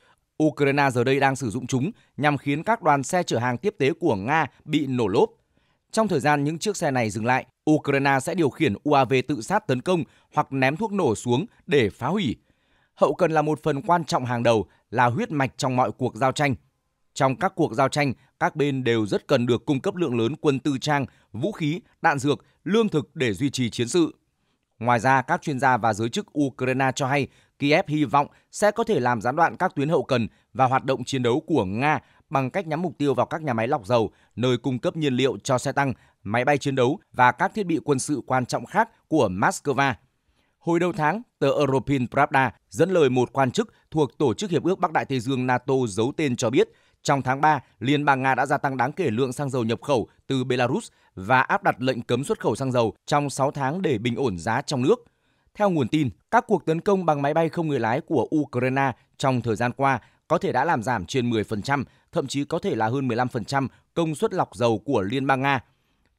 Ukraine giờ đây đang sử dụng chúng nhằm khiến các đoàn xe chở hàng tiếp tế của Nga bị nổ lốp. Trong thời gian những chiếc xe này dừng lại, Ukraine sẽ điều khiển UAV tự sát tấn công hoặc ném thuốc nổ xuống để phá hủy. Hậu cần là một phần quan trọng hàng đầu, là huyết mạch trong mọi cuộc giao tranh. Trong các cuộc giao tranh, các bên đều rất cần được cung cấp lượng lớn quân tư trang, vũ khí, đạn dược, lương thực để duy trì chiến sự. Ngoài ra, các chuyên gia và giới chức Ukraine cho hay Kiev hy vọng sẽ có thể làm gián đoạn các tuyến hậu cần và hoạt động chiến đấu của Nga bằng cách nhắm mục tiêu vào các nhà máy lọc dầu, nơi cung cấp nhiên liệu cho xe tăng, máy bay chiến đấu và các thiết bị quân sự quan trọng khác của Moscow. Hồi đầu tháng, tờ European Pravda dẫn lời một quan chức thuộc Tổ chức Hiệp ước Bắc Đại Tây Dương NATO giấu tên cho biết, trong tháng 3, Liên bang Nga đã gia tăng đáng kể lượng xăng dầu nhập khẩu từ Belarus và áp đặt lệnh cấm xuất khẩu xăng dầu trong 6 tháng để bình ổn giá trong nước – theo nguồn tin, các cuộc tấn công bằng máy bay không người lái của Ukraine trong thời gian qua có thể đã làm giảm trên 10%, thậm chí có thể là hơn 15% công suất lọc dầu của Liên bang Nga.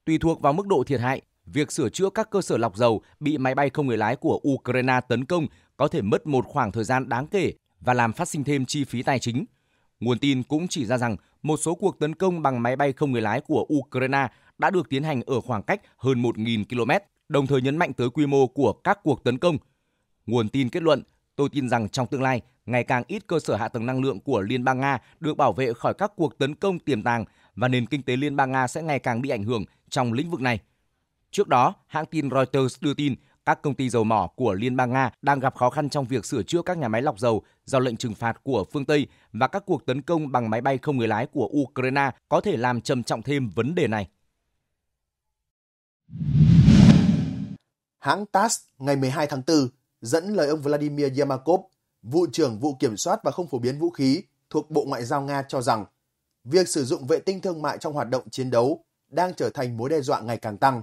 Tùy thuộc vào mức độ thiệt hại, việc sửa chữa các cơ sở lọc dầu bị máy bay không người lái của Ukraine tấn công có thể mất một khoảng thời gian đáng kể và làm phát sinh thêm chi phí tài chính. Nguồn tin cũng chỉ ra rằng một số cuộc tấn công bằng máy bay không người lái của Ukraine đã được tiến hành ở khoảng cách hơn 1.000 km đồng thời nhấn mạnh tới quy mô của các cuộc tấn công. Nguồn tin kết luận, tôi tin rằng trong tương lai, ngày càng ít cơ sở hạ tầng năng lượng của Liên bang Nga được bảo vệ khỏi các cuộc tấn công tiềm tàng và nền kinh tế Liên bang Nga sẽ ngày càng bị ảnh hưởng trong lĩnh vực này. Trước đó, hãng tin Reuters đưa tin các công ty dầu mỏ của Liên bang Nga đang gặp khó khăn trong việc sửa chữa các nhà máy lọc dầu do lệnh trừng phạt của phương Tây và các cuộc tấn công bằng máy bay không người lái của Ukraine có thể làm trầm trọng thêm vấn đề này. Hãng TASS ngày 12 tháng 4 dẫn lời ông Vladimir Yermakov, vụ trưởng vụ kiểm soát và không phổ biến vũ khí thuộc Bộ Ngoại giao Nga cho rằng việc sử dụng vệ tinh thương mại trong hoạt động chiến đấu đang trở thành mối đe dọa ngày càng tăng.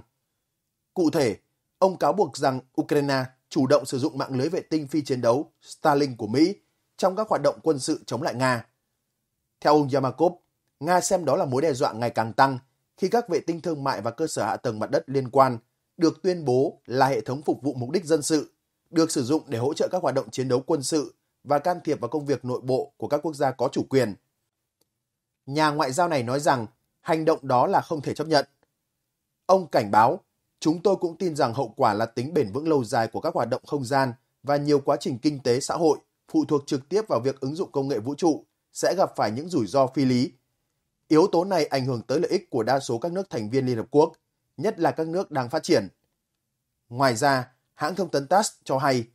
Cụ thể, ông cáo buộc rằng Ukraine chủ động sử dụng mạng lưới vệ tinh phi chiến đấu Starlink của Mỹ trong các hoạt động quân sự chống lại Nga. Theo ông Yamakov, Nga xem đó là mối đe dọa ngày càng tăng khi các vệ tinh thương mại và cơ sở hạ tầng mặt đất liên quan được tuyên bố là hệ thống phục vụ mục đích dân sự, được sử dụng để hỗ trợ các hoạt động chiến đấu quân sự và can thiệp vào công việc nội bộ của các quốc gia có chủ quyền. Nhà ngoại giao này nói rằng hành động đó là không thể chấp nhận. Ông cảnh báo, chúng tôi cũng tin rằng hậu quả là tính bền vững lâu dài của các hoạt động không gian và nhiều quá trình kinh tế xã hội phụ thuộc trực tiếp vào việc ứng dụng công nghệ vũ trụ sẽ gặp phải những rủi ro phi lý. Yếu tố này ảnh hưởng tới lợi ích của đa số các nước thành viên Liên Hợp Quốc, nhất là các nước đang phát triển. Ngoài ra, hãng thông tấn TASS cho hay,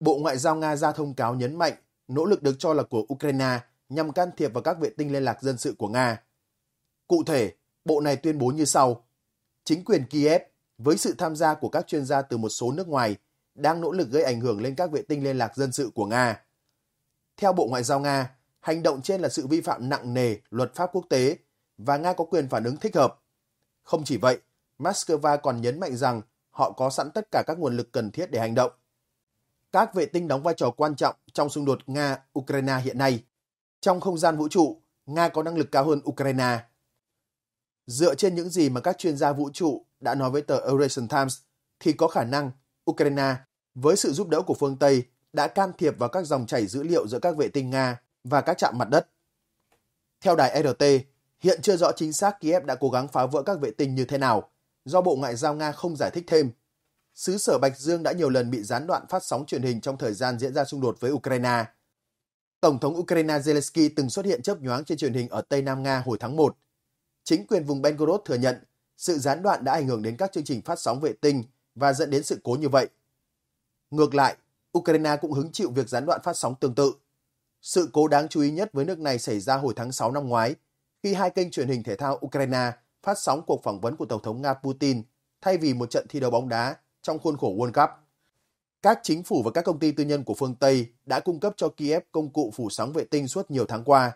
Bộ Ngoại giao Nga ra thông cáo nhấn mạnh nỗ lực được cho là của Ukraine nhằm can thiệp vào các vệ tinh liên lạc dân sự của Nga. Cụ thể, Bộ này tuyên bố như sau. Chính quyền Kiev, với sự tham gia của các chuyên gia từ một số nước ngoài, đang nỗ lực gây ảnh hưởng lên các vệ tinh liên lạc dân sự của Nga. Theo Bộ Ngoại giao Nga, hành động trên là sự vi phạm nặng nề luật pháp quốc tế và Nga có quyền phản ứng thích hợp. Không chỉ vậy, Moscow còn nhấn mạnh rằng họ có sẵn tất cả các nguồn lực cần thiết để hành động. Các vệ tinh đóng vai trò quan trọng trong xung đột Nga-Ukraine hiện nay. Trong không gian vũ trụ, Nga có năng lực cao hơn Ukraine. Dựa trên những gì mà các chuyên gia vũ trụ đã nói với tờ Eurasian Times, thì có khả năng Ukraine, với sự giúp đỡ của phương Tây, đã can thiệp vào các dòng chảy dữ liệu giữa các vệ tinh Nga và các trạm mặt đất. Theo đài RT, hiện chưa rõ chính xác Kiev đã cố gắng phá vỡ các vệ tinh như thế nào, do Bộ Ngoại giao Nga không giải thích thêm. Sứ sở Bạch Dương đã nhiều lần bị gián đoạn phát sóng truyền hình trong thời gian diễn ra xung đột với Ukraine. Tổng thống Ukraine Zelensky từng xuất hiện chớp nhoáng trên truyền hình ở Tây Nam Nga hồi tháng 1. Chính quyền vùng Belgorod thừa nhận sự gián đoạn đã ảnh hưởng đến các chương trình phát sóng vệ tinh và dẫn đến sự cố như vậy. Ngược lại, Ukraine cũng hứng chịu việc gián đoạn phát sóng tương tự. Sự cố đáng chú ý nhất với nước này xảy ra hồi tháng 6 năm ngoái, khi hai kênh truyền hình thể thao Ukraine phát sóng cuộc phỏng vấn của Tổng thống Nga Putin thay vì một trận thi đấu bóng đá trong khuôn khổ World Cup. Các chính phủ và các công ty tư nhân của phương Tây đã cung cấp cho Kiev công cụ phủ sóng vệ tinh suốt nhiều tháng qua.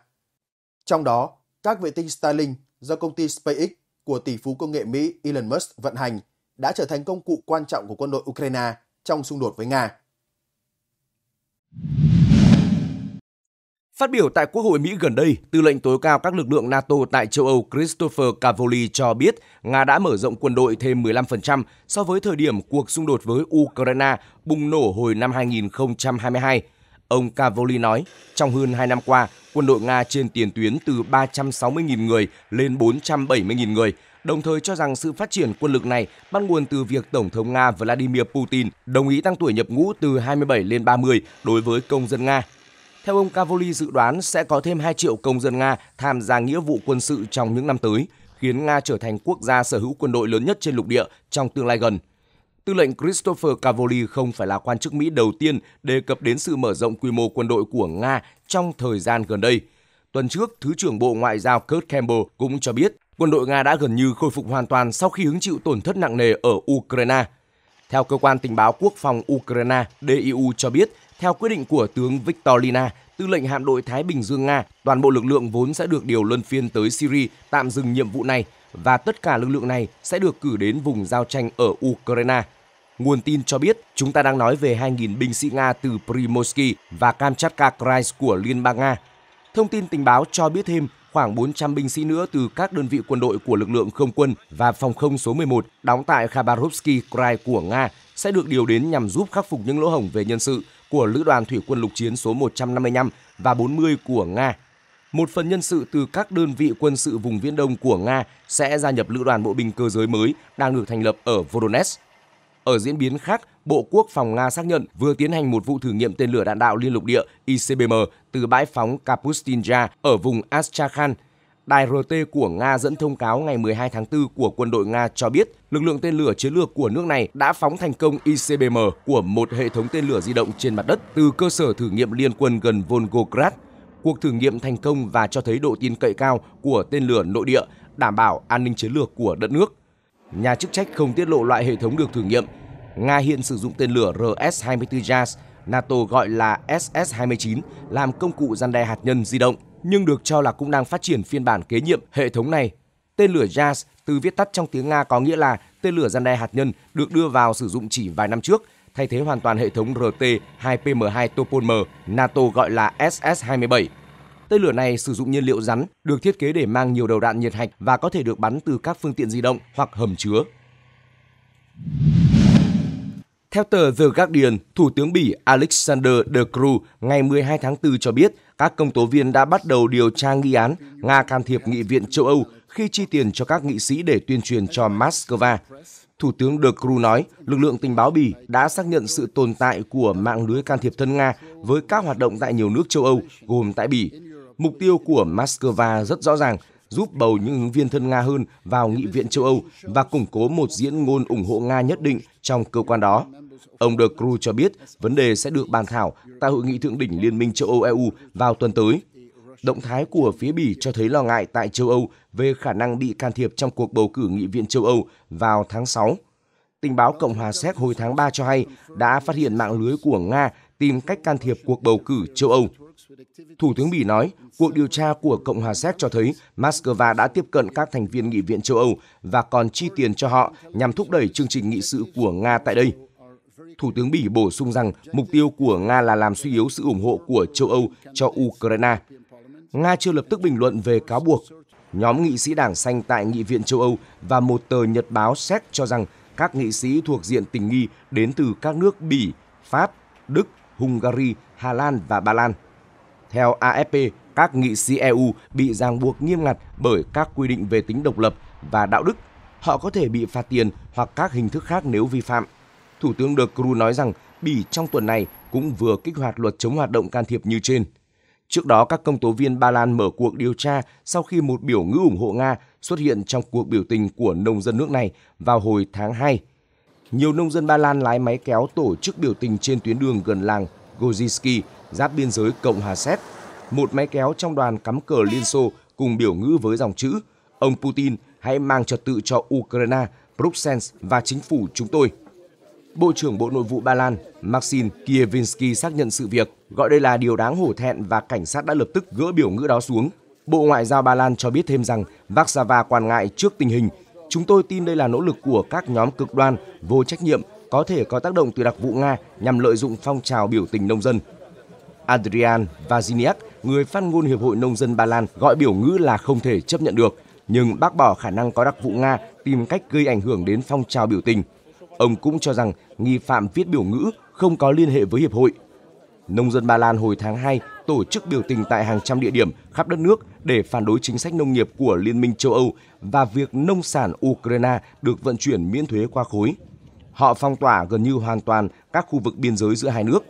Trong đó, các vệ tinh Starlink do công ty SpaceX của tỷ phú công nghệ Mỹ Elon Musk vận hành đã trở thành công cụ quan trọng của quân đội Ukraine trong xung đột với Nga. Phát biểu tại Quốc hội Mỹ gần đây, tư lệnh tối cao các lực lượng NATO tại châu Âu Christopher Cavoli cho biết Nga đã mở rộng quân đội thêm 15% so với thời điểm cuộc xung đột với Ukraine bùng nổ hồi năm 2022. Ông Cavoli nói, trong hơn 2 năm qua, quân đội Nga trên tiền tuyến từ 360.000 người lên 470.000 người, đồng thời cho rằng sự phát triển quân lực này bắt nguồn từ việc Tổng thống Nga Vladimir Putin đồng ý tăng tuổi nhập ngũ từ 27 lên 30 đối với công dân Nga. Theo ông Cavoli dự đoán sẽ có thêm 2 triệu công dân Nga tham gia nghĩa vụ quân sự trong những năm tới, khiến Nga trở thành quốc gia sở hữu quân đội lớn nhất trên lục địa trong tương lai gần. Tư lệnh Christopher Cavoli không phải là quan chức Mỹ đầu tiên đề cập đến sự mở rộng quy mô quân đội của Nga trong thời gian gần đây. Tuần trước, Thứ trưởng Bộ Ngoại giao Kurt Campbell cũng cho biết quân đội Nga đã gần như khôi phục hoàn toàn sau khi hứng chịu tổn thất nặng nề ở Ukraine. Theo cơ quan tình báo quốc phòng Ukraine, DIU cho biết, theo quyết định của tướng Viktorina, tư lệnh hạm đội Thái Bình Dương Nga, toàn bộ lực lượng vốn sẽ được điều luân phiên tới Syria tạm dừng nhiệm vụ này và tất cả lực lượng này sẽ được cử đến vùng giao tranh ở Ukraine. Nguồn tin cho biết chúng ta đang nói về 2.000 binh sĩ Nga từ Primorsky và Kamchatka Krai của Liên bang Nga. Thông tin tình báo cho biết thêm khoảng 400 binh sĩ nữa từ các đơn vị quân đội của lực lượng không quân và phòng không số 11 đóng tại Khabarovsky Krai của Nga sẽ được điều đến nhằm giúp khắc phục những lỗ hổng về nhân sự của Lữ đoàn Thủy quân lục chiến số 155 và 40 của Nga. Một phần nhân sự từ các đơn vị quân sự vùng Viễn Đông của Nga sẽ gia nhập Lữ đoàn bộ binh cơ giới mới đang được thành lập ở Voronezh. Ở diễn biến khác, Bộ Quốc phòng Nga xác nhận vừa tiến hành một vụ thử nghiệm tên lửa đạn đạo liên lục địa ICBM từ bãi phóng Kapustinja ở vùng Astrakhan. Đài RT của Nga dẫn thông cáo ngày 12 tháng 4 của quân đội Nga cho biết lực lượng tên lửa chiến lược của nước này đã phóng thành công ICBM của một hệ thống tên lửa di động trên mặt đất từ cơ sở thử nghiệm liên quân gần Volgograd. Cuộc thử nghiệm thành công và cho thấy độ tin cậy cao của tên lửa nội địa, đảm bảo an ninh chiến lược của đất nước. Nhà chức trách không tiết lộ loại hệ thống được thử nghiệm. Nga hiện sử dụng tên lửa RS-24 JAS, NATO gọi là SS-29 làm công cụ gian đe hạt nhân di động, nhưng được cho là cũng đang phát triển phiên bản kế nhiệm hệ thống này. Tên lửa JAS từ viết tắt trong tiếng Nga có nghĩa là tên lửa gian đe hạt nhân được đưa vào sử dụng chỉ vài năm trước, thay thế hoàn toàn hệ thống RT-2PM2 Topol M, NATO gọi là SS-27. Tên lửa này sử dụng nhiên liệu rắn, được thiết kế để mang nhiều đầu đạn nhiệt hạch và có thể được bắn từ các phương tiện di động hoặc hầm chứa. Theo tờ The Guardian, Thủ tướng Bỉ Alexander De Croo ngày 12 tháng 4 cho biết các công tố viên đã bắt đầu điều tra nghi án Nga can thiệp Nghị viện châu Âu khi chi tiền cho các nghị sĩ để tuyên truyền cho Moscow. Thủ tướng De Croo nói lực lượng tình báo Bỉ đã xác nhận sự tồn tại của mạng lưới can thiệp thân Nga với các hoạt động tại nhiều nước châu Âu, gồm tại Bỉ. Mục tiêu của Moscow rất rõ ràng, giúp bầu những ứng viên thân Nga hơn vào Nghị viện châu Âu và củng cố một diễn ngôn ủng hộ Nga nhất định trong cơ quan đó. Ông De Croo cho biết vấn đề sẽ được bàn thảo tại hội nghị thượng đỉnh Liên minh châu Âu EU vào tuần tới. Động thái của phía Bỉ cho thấy lo ngại tại châu Âu về khả năng bị can thiệp trong cuộc bầu cử nghị viện châu Âu vào tháng 6. Tình báo Cộng hòa Séc hồi tháng 3 cho hay đã phát hiện mạng lưới của Nga tìm cách can thiệp cuộc bầu cử châu Âu. Thủ tướng Bỉ nói, cuộc điều tra của Cộng hòa Séc cho thấy Moscow đã tiếp cận các thành viên Nghị viện châu Âu và còn chi tiền cho họ nhằm thúc đẩy chương trình nghị sự của Nga tại đây. Thủ tướng Bỉ bổ sung rằng mục tiêu của Nga là làm suy yếu sự ủng hộ của châu Âu cho Ukraine. Nga chưa lập tức bình luận về cáo buộc. Nhóm nghị sĩ Đảng Xanh tại Nghị viện châu Âu và một tờ nhật báo Séc cho rằng các nghị sĩ thuộc diện tình nghi đến từ các nước Bỉ, Pháp, Đức, Hungary, Hà Lan và Ba Lan. Theo AFP, các nghị sĩ EU bị ràng buộc nghiêm ngặt bởi các quy định về tính độc lập và đạo đức. Họ có thể bị phạt tiền hoặc các hình thức khác nếu vi phạm. Thủ tướng De Croo nói rằng Bỉ trong tuần này cũng vừa kích hoạt luật chống hoạt động can thiệp như trên. Trước đó, các công tố viên Ba Lan mở cuộc điều tra sau khi một biểu ngữ ủng hộ Nga xuất hiện trong cuộc biểu tình của nông dân nước này vào hồi tháng 2. Nhiều nông dân Ba Lan lái máy kéo tổ chức biểu tình trên tuyến đường gần làng Goziski, giáp biên giới Cộng hòa Séc. Một máy kéo trong đoàn cắm cờ Liên Xô cùng biểu ngữ với dòng chữ Ông Putin hãy mang trật tự cho Ukraine, Bruxelles và chính phủ chúng tôi. Bộ trưởng Bộ Nội vụ Ba Lan Maxim Kievinsky xác nhận sự việc, gọi đây là điều đáng hổ thẹn và cảnh sát đã lập tức gỡ biểu ngữ đó xuống. Bộ Ngoại giao Ba Lan cho biết thêm rằng Warsaw quan ngại trước tình hình. Chúng tôi tin đây là nỗ lực của các nhóm cực đoan, vô trách nhiệm, có thể có tác động từ đặc vụ Nga nhằm lợi dụng phong trào biểu tình nông dân. Adrian Vaziniak, người phát ngôn Hiệp hội Nông dân Ba Lan, gọi biểu ngữ là không thể chấp nhận được, nhưng bác bỏ khả năng có đặc vụ Nga tìm cách gây ảnh hưởng đến phong trào biểu tình. Ông cũng cho rằng nghi phạm viết biểu ngữ không có liên hệ với hiệp hội. Nông dân Ba Lan hồi tháng 2 tổ chức biểu tình tại hàng trăm địa điểm khắp đất nước để phản đối chính sách nông nghiệp của Liên minh châu Âu và việc nông sản Ukraine được vận chuyển miễn thuế qua khối. Họ phong tỏa gần như hoàn toàn các khu vực biên giới giữa hai nước.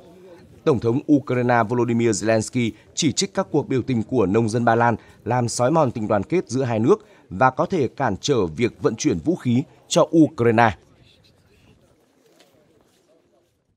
Tổng thống Ukraine Volodymyr Zelensky chỉ trích các cuộc biểu tình của nông dân Ba Lan làm sói mòn tình đoàn kết giữa hai nước và có thể cản trở việc vận chuyển vũ khí cho Ukraine.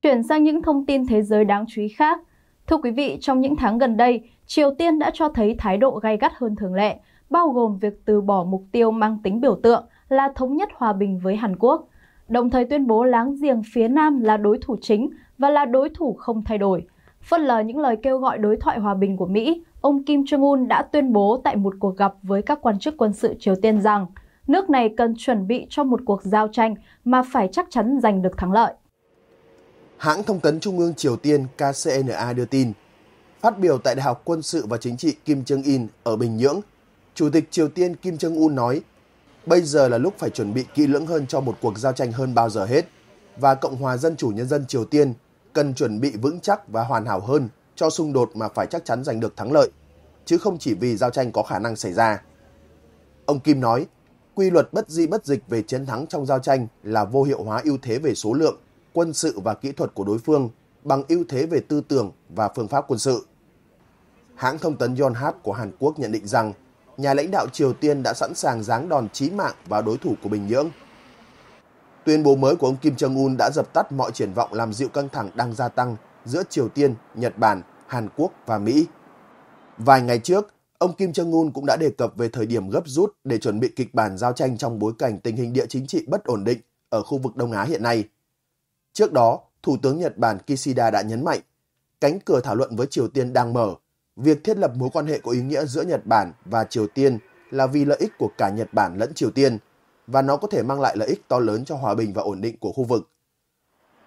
Chuyển sang những thông tin thế giới đáng chú ý khác. Thưa quý vị, trong những tháng gần đây, Triều Tiên đã cho thấy thái độ gay gắt hơn thường lệ, bao gồm việc từ bỏ mục tiêu mang tính biểu tượng là thống nhất hòa bình với Hàn Quốc, đồng thời tuyên bố láng giềng phía Nam là đối thủ chính và là đối thủ không thay đổi. Phớt lờ những lời kêu gọi đối thoại hòa bình của Mỹ, ông Kim Jong-un đã tuyên bố tại một cuộc gặp với các quan chức quân sự Triều Tiên rằng nước này cần chuẩn bị cho một cuộc giao tranh mà phải chắc chắn giành được thắng lợi. Hãng thông tấn Trung ương Triều Tiên KCNA đưa tin, phát biểu tại Đại học Quân sự và Chính trị Kim Jong-in ở Bình Nhưỡng, Chủ tịch Triều Tiên Kim Jong-un nói, bây giờ là lúc phải chuẩn bị kỹ lưỡng hơn cho một cuộc giao tranh hơn bao giờ hết, và Cộng hòa Dân chủ Nhân dân Triều Tiên cần chuẩn bị vững chắc và hoàn hảo hơn cho xung đột mà phải chắc chắn giành được thắng lợi, chứ không chỉ vì giao tranh có khả năng xảy ra. Ông Kim nói, quy luật bất di bất dịch về chiến thắng trong giao tranh là vô hiệu hóa ưu thế về số lượng quân sự và kỹ thuật của đối phương bằng ưu thế về tư tưởng và phương pháp quân sự. Hãng thông tấn Yonhap của Hàn Quốc nhận định rằng nhà lãnh đạo Triều Tiên đã sẵn sàng giáng đòn chí mạng vào đối thủ của Bình Nhưỡng. Tuyên bố mới của ông Kim Jong-un đã dập tắt mọi triển vọng làm dịu căng thẳng đang gia tăng giữa Triều Tiên, Nhật Bản, Hàn Quốc và Mỹ. Vài ngày trước, ông Kim Jong-un cũng đã đề cập về thời điểm gấp rút để chuẩn bị kịch bản giao tranh trong bối cảnh tình hình địa chính trị bất ổn định ở khu vực Đông Á hiện nay. Trước đó, Thủ tướng Nhật Bản Kishida đã nhấn mạnh, cánh cửa thảo luận với Triều Tiên đang mở. Việc thiết lập mối quan hệ có ý nghĩa giữa Nhật Bản và Triều Tiên là vì lợi ích của cả Nhật Bản lẫn Triều Tiên, và nó có thể mang lại lợi ích to lớn cho hòa bình và ổn định của khu vực.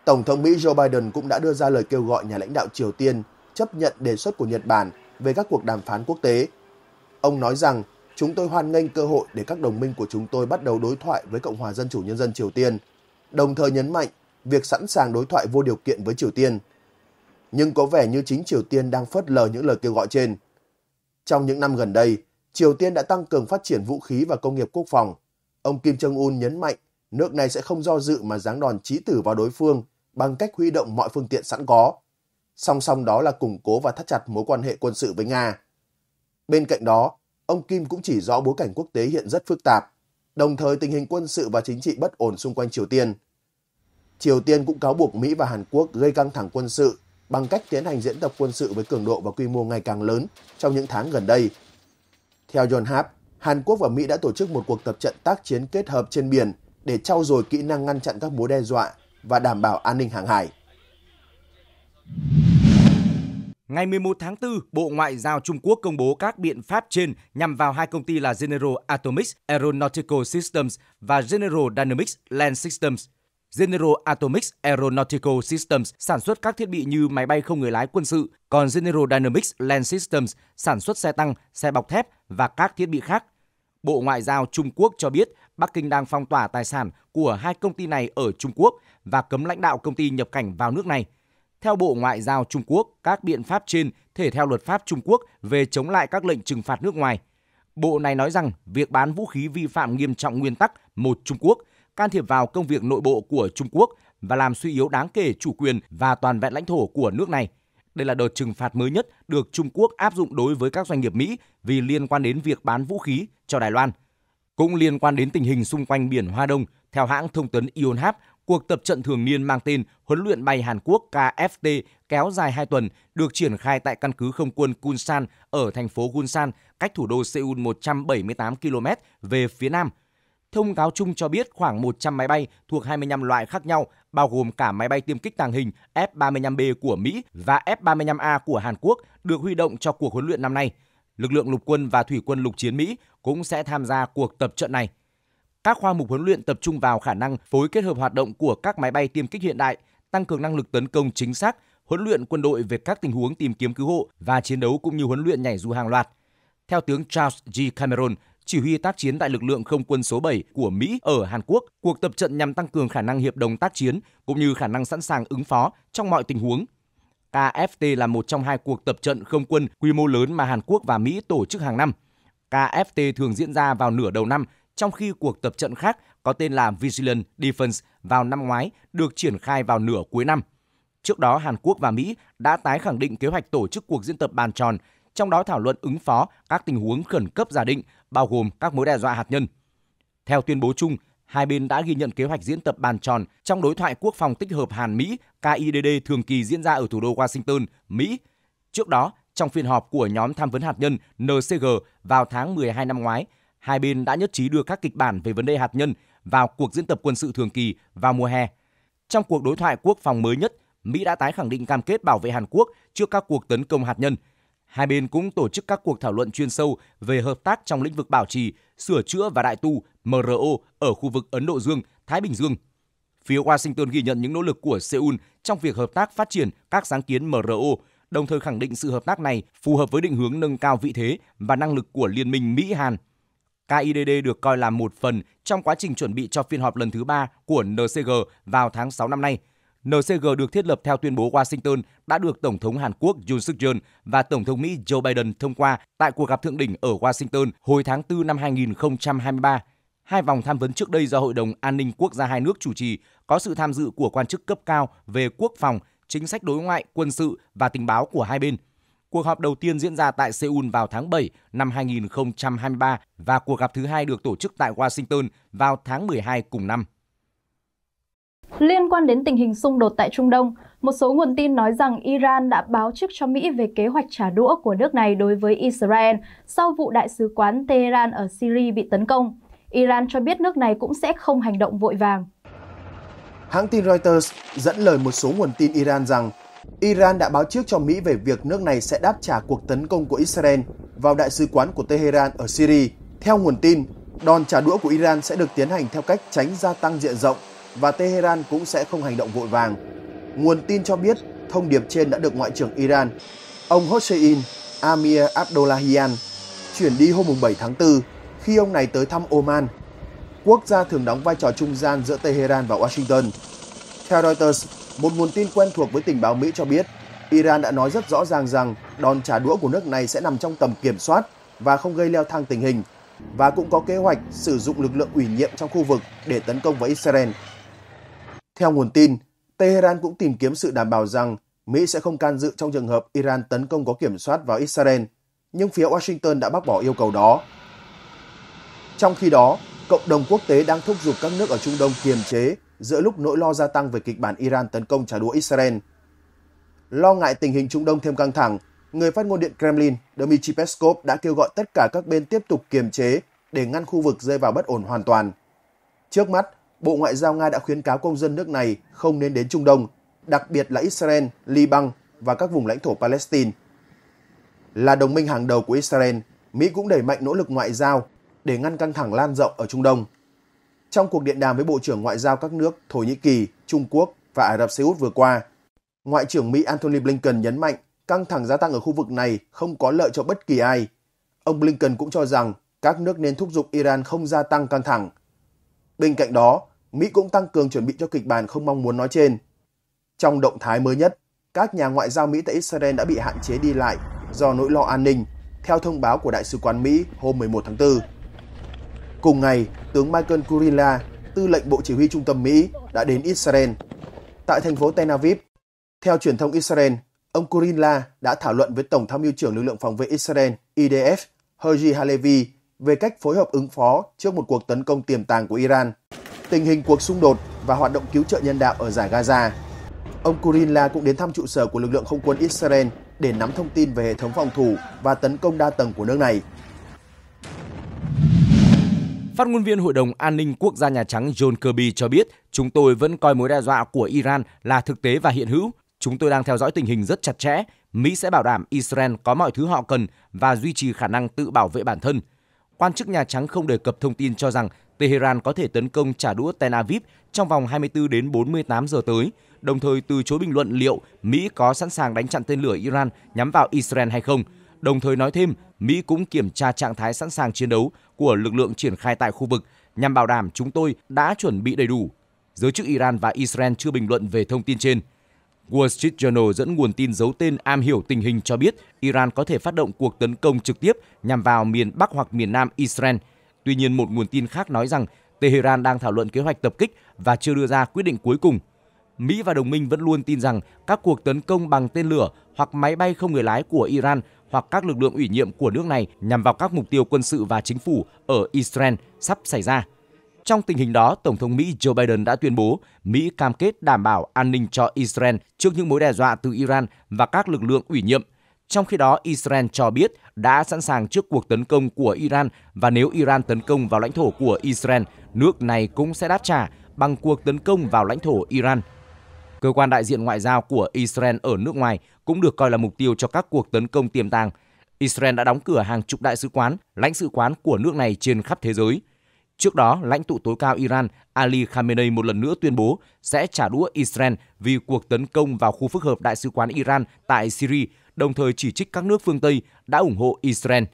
Tổng thống Mỹ Joe Biden cũng đã đưa ra lời kêu gọi nhà lãnh đạo Triều Tiên chấp nhận đề xuất của Nhật Bản về các cuộc đàm phán quốc tế. Ông nói rằng, chúng tôi hoan nghênh cơ hội để các đồng minh của chúng tôi bắt đầu đối thoại với Cộng hòa Dân chủ Nhân dân Triều Tiên, đồng thời nhấn mạnh việc sẵn sàng đối thoại vô điều kiện với Triều Tiên. Nhưng có vẻ như chính Triều Tiên đang phớt lờ những lời kêu gọi trên. Trong những năm gần đây, Triều Tiên đã tăng cường phát triển vũ khí và công nghiệp quốc phòng. Ông Kim Jong-un nhấn mạnh nước này sẽ không do dự mà giáng đòn chí tử vào đối phương bằng cách huy động mọi phương tiện sẵn có. Song song đó là củng cố và thắt chặt mối quan hệ quân sự với Nga. Bên cạnh đó, ông Kim cũng chỉ rõ bối cảnh quốc tế hiện rất phức tạp, đồng thời tình hình quân sự và chính trị bất ổn xung quanh Triều Tiên. Triều Tiên cũng cáo buộc Mỹ và Hàn Quốc gây căng thẳng quân sự bằng cách tiến hành diễn tập quân sự với cường độ và quy mô ngày càng lớn trong những tháng gần đây. Theo John Hap, Hàn Quốc và Mỹ đã tổ chức một cuộc tập trận tác chiến kết hợp trên biển để trau dồi kỹ năng ngăn chặn các mối đe dọa và đảm bảo an ninh hàng hải. Ngày 11 tháng 4, Bộ Ngoại giao Trung Quốc công bố các biện pháp trên nhằm vào hai công ty là General Atomics Aeronautical Systems và General Dynamics Land Systems. General Atomics Aeronautical Systems sản xuất các thiết bị như máy bay không người lái quân sự, còn General Dynamics Land Systems sản xuất xe tăng, xe bọc thép và các thiết bị khác. Bộ Ngoại giao Trung Quốc cho biết Bắc Kinh đang phong tỏa tài sản của hai công ty này ở Trung Quốc và cấm lãnh đạo công ty nhập cảnh vào nước này. Theo Bộ Ngoại giao Trung Quốc, các biện pháp trên thể theo luật pháp Trung Quốc về chống lại các lệnh trừng phạt nước ngoài. Bộ này nói rằng việc bán vũ khí vi phạm nghiêm trọng nguyên tắc một Trung Quốc, can thiệp vào công việc nội bộ của Trung Quốc và làm suy yếu đáng kể chủ quyền và toàn vẹn lãnh thổ của nước này. Đây là đợt trừng phạt mới nhất được Trung Quốc áp dụng đối với các doanh nghiệp Mỹ vì liên quan đến việc bán vũ khí cho Đài Loan. Cũng liên quan đến tình hình xung quanh biển Hoa Đông, theo hãng thông tấn Yonhap, cuộc tập trận thường niên mang tên Huấn luyện bay Hàn Quốc KFT kéo dài 2 tuần được triển khai tại căn cứ không quân Kunsan ở thành phố Gunsan, cách thủ đô Seoul 178 km về phía nam. Thông cáo chung cho biết khoảng 100 máy bay thuộc 25 loại khác nhau, bao gồm cả máy bay tiêm kích tàng hình F-35B của Mỹ và F-35A của Hàn Quốc được huy động cho cuộc huấn luyện năm nay. Lực lượng lục quân và thủy quân lục chiến Mỹ cũng sẽ tham gia cuộc tập trận này. Các khoa mục huấn luyện tập trung vào khả năng phối kết hợp hoạt động của các máy bay tiêm kích hiện đại, tăng cường năng lực tấn công chính xác, huấn luyện quân đội về các tình huống tìm kiếm cứu hộ và chiến đấu cũng như huấn luyện nhảy dù hàng loạt. Theo tướng Charles G. Cameron, chỉ huy tác chiến tại lực lượng không quân số 7 của Mỹ ở Hàn Quốc, cuộc tập trận nhằm tăng cường khả năng hiệp đồng tác chiến cũng như khả năng sẵn sàng ứng phó trong mọi tình huống. KFT là một trong hai cuộc tập trận không quân quy mô lớn mà Hàn Quốc và Mỹ tổ chức hàng năm. KFT thường diễn ra vào nửa đầu năm, trong khi cuộc tập trận khác có tên là Vigilant Defense vào năm ngoái được triển khai vào nửa cuối năm. Trước đó, Hàn Quốc và Mỹ đã tái khẳng định kế hoạch tổ chức cuộc diễn tập bàn tròn, trong đó thảo luận ứng phó các tình huống khẩn cấp giả định, bao gồm các mối đe dọa hạt nhân. Theo tuyên bố chung, hai bên đã ghi nhận kế hoạch diễn tập bàn tròn trong đối thoại quốc phòng tích hợp Hàn-Mỹ KIDD thường kỳ diễn ra ở thủ đô Washington, Mỹ. Trước đó, trong phiên họp của nhóm tham vấn hạt nhân NCG vào tháng 12 năm ngoái, hai bên đã nhất trí đưa các kịch bản về vấn đề hạt nhân vào cuộc diễn tập quân sự thường kỳ vào mùa hè. Trong cuộc đối thoại quốc phòng mới nhất, Mỹ đã tái khẳng định cam kết bảo vệ Hàn Quốc trước các cuộc tấn công hạt nhân. Hai bên cũng tổ chức các cuộc thảo luận chuyên sâu về hợp tác trong lĩnh vực bảo trì, sửa chữa và đại tu MRO ở khu vực Ấn Độ Dương, Thái Bình Dương. Phía Washington ghi nhận những nỗ lực của Seoul trong việc hợp tác phát triển các sáng kiến MRO, đồng thời khẳng định sự hợp tác này phù hợp với định hướng nâng cao vị thế và năng lực của Liên minh Mỹ-Hàn. KIDD được coi là một phần trong quá trình chuẩn bị cho phiên họp lần thứ ba của NCG vào tháng 6 năm nay. NCG được thiết lập theo tuyên bố Washington đã được Tổng thống Hàn Quốc Yoon suk yeol và Tổng thống Mỹ Joe Biden thông qua tại cuộc gặp thượng đỉnh ở Washington hồi tháng 4 năm 2023. Hai vòng tham vấn trước đây do Hội đồng An ninh Quốc gia hai nước chủ trì có sự tham dự của quan chức cấp cao về quốc phòng, chính sách đối ngoại, quân sự và tình báo của hai bên. Cuộc họp đầu tiên diễn ra tại Seoul vào tháng 7 năm 2023 và cuộc gặp thứ hai được tổ chức tại Washington vào tháng 12 cùng năm. Liên quan đến tình hình xung đột tại Trung Đông, một số nguồn tin nói rằng Iran đã báo trước cho Mỹ về kế hoạch trả đũa của nước này đối với Israel sau vụ đại sứ quán Tehran ở Syria bị tấn công. Iran cho biết nước này cũng sẽ không hành động vội vàng. Hãng tin Reuters dẫn lời một số nguồn tin Iran rằng Iran đã báo trước cho Mỹ về việc nước này sẽ đáp trả cuộc tấn công của Israel vào đại sứ quán của Tehran ở Syria. Theo nguồn tin, đòn trả đũa của Iran sẽ được tiến hành theo cách tránh gia tăng diện rộng và Tehran cũng sẽ không hành động vội vàng. Nguồn tin cho biết thông điệp trên đã được Ngoại trưởng Iran, ông Hossein Amir Abdullahian, chuyển đi hôm 7 tháng 4 khi ông này tới thăm Oman, quốc gia thường đóng vai trò trung gian giữa Tehran và Washington. Theo Reuters, một nguồn tin quen thuộc với tình báo Mỹ cho biết Iran đã nói rất rõ ràng rằng đòn trả đũa của nước này sẽ nằm trong tầm kiểm soát và không gây leo thang tình hình và cũng có kế hoạch sử dụng lực lượng ủy nhiệm trong khu vực để tấn công vào Israel. Theo nguồn tin, Tehran cũng tìm kiếm sự đảm bảo rằng Mỹ sẽ không can dự trong trường hợp Iran tấn công có kiểm soát vào Israel, nhưng phía Washington đã bác bỏ yêu cầu đó. Trong khi đó, cộng đồng quốc tế đang thúc giục các nước ở Trung Đông kiềm chế giữa lúc nỗi lo gia tăng về kịch bản Iran tấn công trả đũa Israel. Lo ngại tình hình Trung Đông thêm căng thẳng, người phát ngôn điện Kremlin Dmitry Peskov đã kêu gọi tất cả các bên tiếp tục kiềm chế để ngăn khu vực rơi vào bất ổn hoàn toàn. Trước mắt, Bộ Ngoại giao Nga đã khuyến cáo công dân nước này không nên đến Trung Đông, đặc biệt là Israel, Liban và các vùng lãnh thổ Palestine. Là đồng minh hàng đầu của Israel, Mỹ cũng đẩy mạnh nỗ lực ngoại giao để ngăn căng thẳng lan rộng ở Trung Đông. Trong cuộc điện đàm với Bộ trưởng Ngoại giao các nước Thổ Nhĩ Kỳ, Trung Quốc và Ả Rập Xê Út vừa qua, Ngoại trưởng Mỹ Antony Blinken nhấn mạnh căng thẳng gia tăng ở khu vực này không có lợi cho bất kỳ ai. Ông Blinken cũng cho rằng các nước nên thúc giục Iran không gia tăng căng thẳng. Bên cạnh đó, Mỹ cũng tăng cường chuẩn bị cho kịch bản không mong muốn nói trên. Trong động thái mới nhất, các nhà ngoại giao Mỹ tại Israel đã bị hạn chế đi lại do nỗi lo an ninh, theo thông báo của Đại sứ quán Mỹ hôm 11 tháng 4. Cùng ngày, tướng Michael Kurilla, tư lệnh Bộ Chỉ huy Trung tâm Mỹ, đã đến Israel. Tại thành phố Tel Aviv, theo truyền thông Israel, ông Kurilla đã thảo luận với Tổng tham mưu trưởng lực lượng phòng vệ Israel IDF Herji Halevi về cách phối hợp ứng phó trước một cuộc tấn công tiềm tàng của Iran, tình hình cuộc xung đột và hoạt động cứu trợ nhân đạo ở giải Gaza. Ông Kurinla cũng đến thăm trụ sở của lực lượng không quân Israel để nắm thông tin về hệ thống phòng thủ và tấn công đa tầng của nước này. Phát ngôn viên Hội đồng An ninh Quốc gia Nhà Trắng John Kirby cho biết, chúng tôi vẫn coi mối đe dọa của Iran là thực tế và hiện hữu. Chúng tôi đang theo dõi tình hình rất chặt chẽ. Mỹ sẽ bảo đảm Israel có mọi thứ họ cần và duy trì khả năng tự bảo vệ bản thân. Quan chức Nhà Trắng không đề cập thông tin cho rằng Tehran có thể tấn công trả đũa Tel Aviv trong vòng 24 đến 48 giờ tới, đồng thời từ chối bình luận liệu Mỹ có sẵn sàng đánh chặn tên lửa Iran nhắm vào Israel hay không. Đồng thời nói thêm, Mỹ cũng kiểm tra trạng thái sẵn sàng chiến đấu của lực lượng triển khai tại khu vực nhằm bảo đảm chúng tôi đã chuẩn bị đầy đủ. Giới chức Iran và Israel chưa bình luận về thông tin trên. Wall Street Journal dẫn nguồn tin giấu tên am hiểu tình hình cho biết Iran có thể phát động cuộc tấn công trực tiếp nhằm vào miền Bắc hoặc miền Nam Israel. Tuy nhiên, một nguồn tin khác nói rằng Tehran đang thảo luận kế hoạch tập kích và chưa đưa ra quyết định cuối cùng. Mỹ và đồng minh vẫn luôn tin rằng các cuộc tấn công bằng tên lửa hoặc máy bay không người lái của Iran hoặc các lực lượng ủy nhiệm của nước này nhằm vào các mục tiêu quân sự và chính phủ ở Israel sắp xảy ra. Trong tình hình đó, Tổng thống Mỹ Joe Biden đã tuyên bố Mỹ cam kết đảm bảo an ninh cho Israel trước những mối đe dọa từ Iran và các lực lượng ủy nhiệm. Trong khi đó, Israel cho biết đã sẵn sàng trước cuộc tấn công của Iran và nếu Iran tấn công vào lãnh thổ của Israel, nước này cũng sẽ đáp trả bằng cuộc tấn công vào lãnh thổ Iran. Cơ quan đại diện ngoại giao của Israel ở nước ngoài cũng được coi là mục tiêu cho các cuộc tấn công tiềm tàng. Israel đã đóng cửa hàng chục đại sứ quán, lãnh sự quán của nước này trên khắp thế giới. Trước đó, lãnh tụ tối cao Iran Ali Khamenei một lần nữa tuyên bố sẽ trả đũa Israel vì cuộc tấn công vào khu phức hợp đại sứ quán Iran tại Syria, đồng thời chỉ trích các nước phương Tây đã ủng hộ Israel.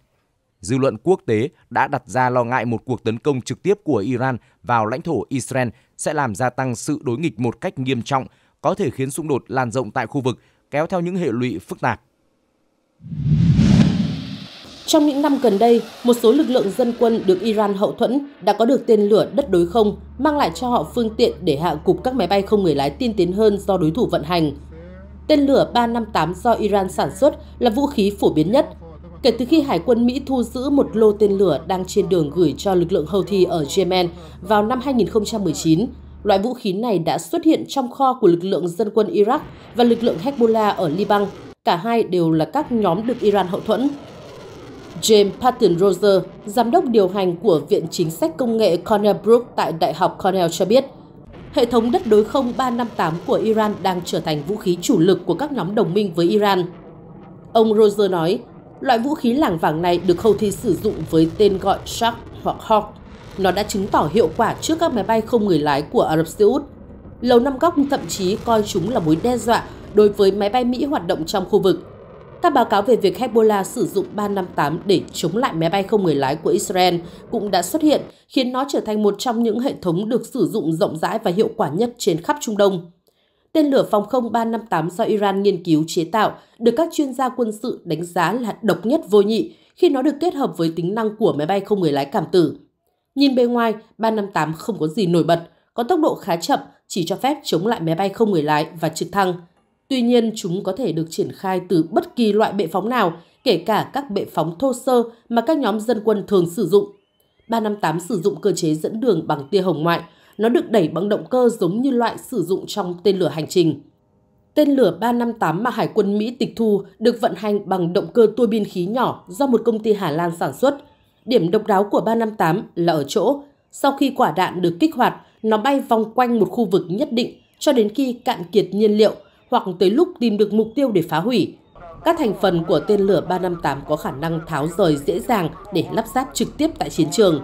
Dư luận quốc tế đã đặt ra lo ngại một cuộc tấn công trực tiếp của Iran vào lãnh thổ Israel sẽ làm gia tăng sự đối nghịch một cách nghiêm trọng, có thể khiến xung đột lan rộng tại khu vực, kéo theo những hệ lụy phức tạp. Trong những năm gần đây, một số lực lượng dân quân được Iran hậu thuẫn đã có được tên lửa đất đối không, mang lại cho họ phương tiện để hạ cục các máy bay không người lái tiên tiến hơn do đối thủ vận hành. Tên lửa 358 do Iran sản xuất là vũ khí phổ biến nhất. Kể từ khi Hải quân Mỹ thu giữ một lô tên lửa đang trên đường gửi cho lực lượng Houthi ở Yemen vào năm 2019, loại vũ khí này đã xuất hiện trong kho của lực lượng dân quân Iraq và lực lượng Hezbollah ở Liban. Cả hai đều là các nhóm được Iran hậu thuẫn. James Patton Roser, giám đốc điều hành của Viện Chính sách Công nghệ Cornell Brook tại Đại học Cornell cho biết, hệ thống đất đối không 358 của Iran đang trở thành vũ khí chủ lực của các nhóm đồng minh với Iran. Ông Roger nói, loại vũ khí làng vàng này được Houthi sử dụng với tên gọi Shark hoặc Hawk. Nó đã chứng tỏ hiệu quả trước các máy bay không người lái của Ả Rập Xê Út. Lầu Năm Góc thậm chí coi chúng là mối đe dọa đối với máy bay Mỹ hoạt động trong khu vực. Các báo cáo về việc Hezbollah sử dụng 358 để chống lại máy bay không người lái của Israel cũng đã xuất hiện, khiến nó trở thành một trong những hệ thống được sử dụng rộng rãi và hiệu quả nhất trên khắp Trung Đông. Tên lửa phòng không 358 do Iran nghiên cứu chế tạo được các chuyên gia quân sự đánh giá là độc nhất vô nhị khi nó được kết hợp với tính năng của máy bay không người lái cảm tử. Nhìn bề ngoài, 358 không có gì nổi bật, có tốc độ khá chậm, chỉ cho phép chống lại máy bay không người lái và trực thăng – Tuy nhiên, chúng có thể được triển khai từ bất kỳ loại bệ phóng nào, kể cả các bệ phóng thô sơ mà các nhóm dân quân thường sử dụng. 358 sử dụng cơ chế dẫn đường bằng tia hồng ngoại. Nó được đẩy bằng động cơ giống như loại sử dụng trong tên lửa hành trình. Tên lửa 358 mà Hải quân Mỹ tịch thu được vận hành bằng động cơ tua bin khí nhỏ do một công ty Hà Lan sản xuất. Điểm độc đáo của 358 là ở chỗ, sau khi quả đạn được kích hoạt, nó bay vòng quanh một khu vực nhất định cho đến khi cạn kiệt nhiên liệu – hoặc tới lúc tìm được mục tiêu để phá hủy. Các thành phần của tên lửa 358 có khả năng tháo rời dễ dàng để lắp ráp trực tiếp tại chiến trường.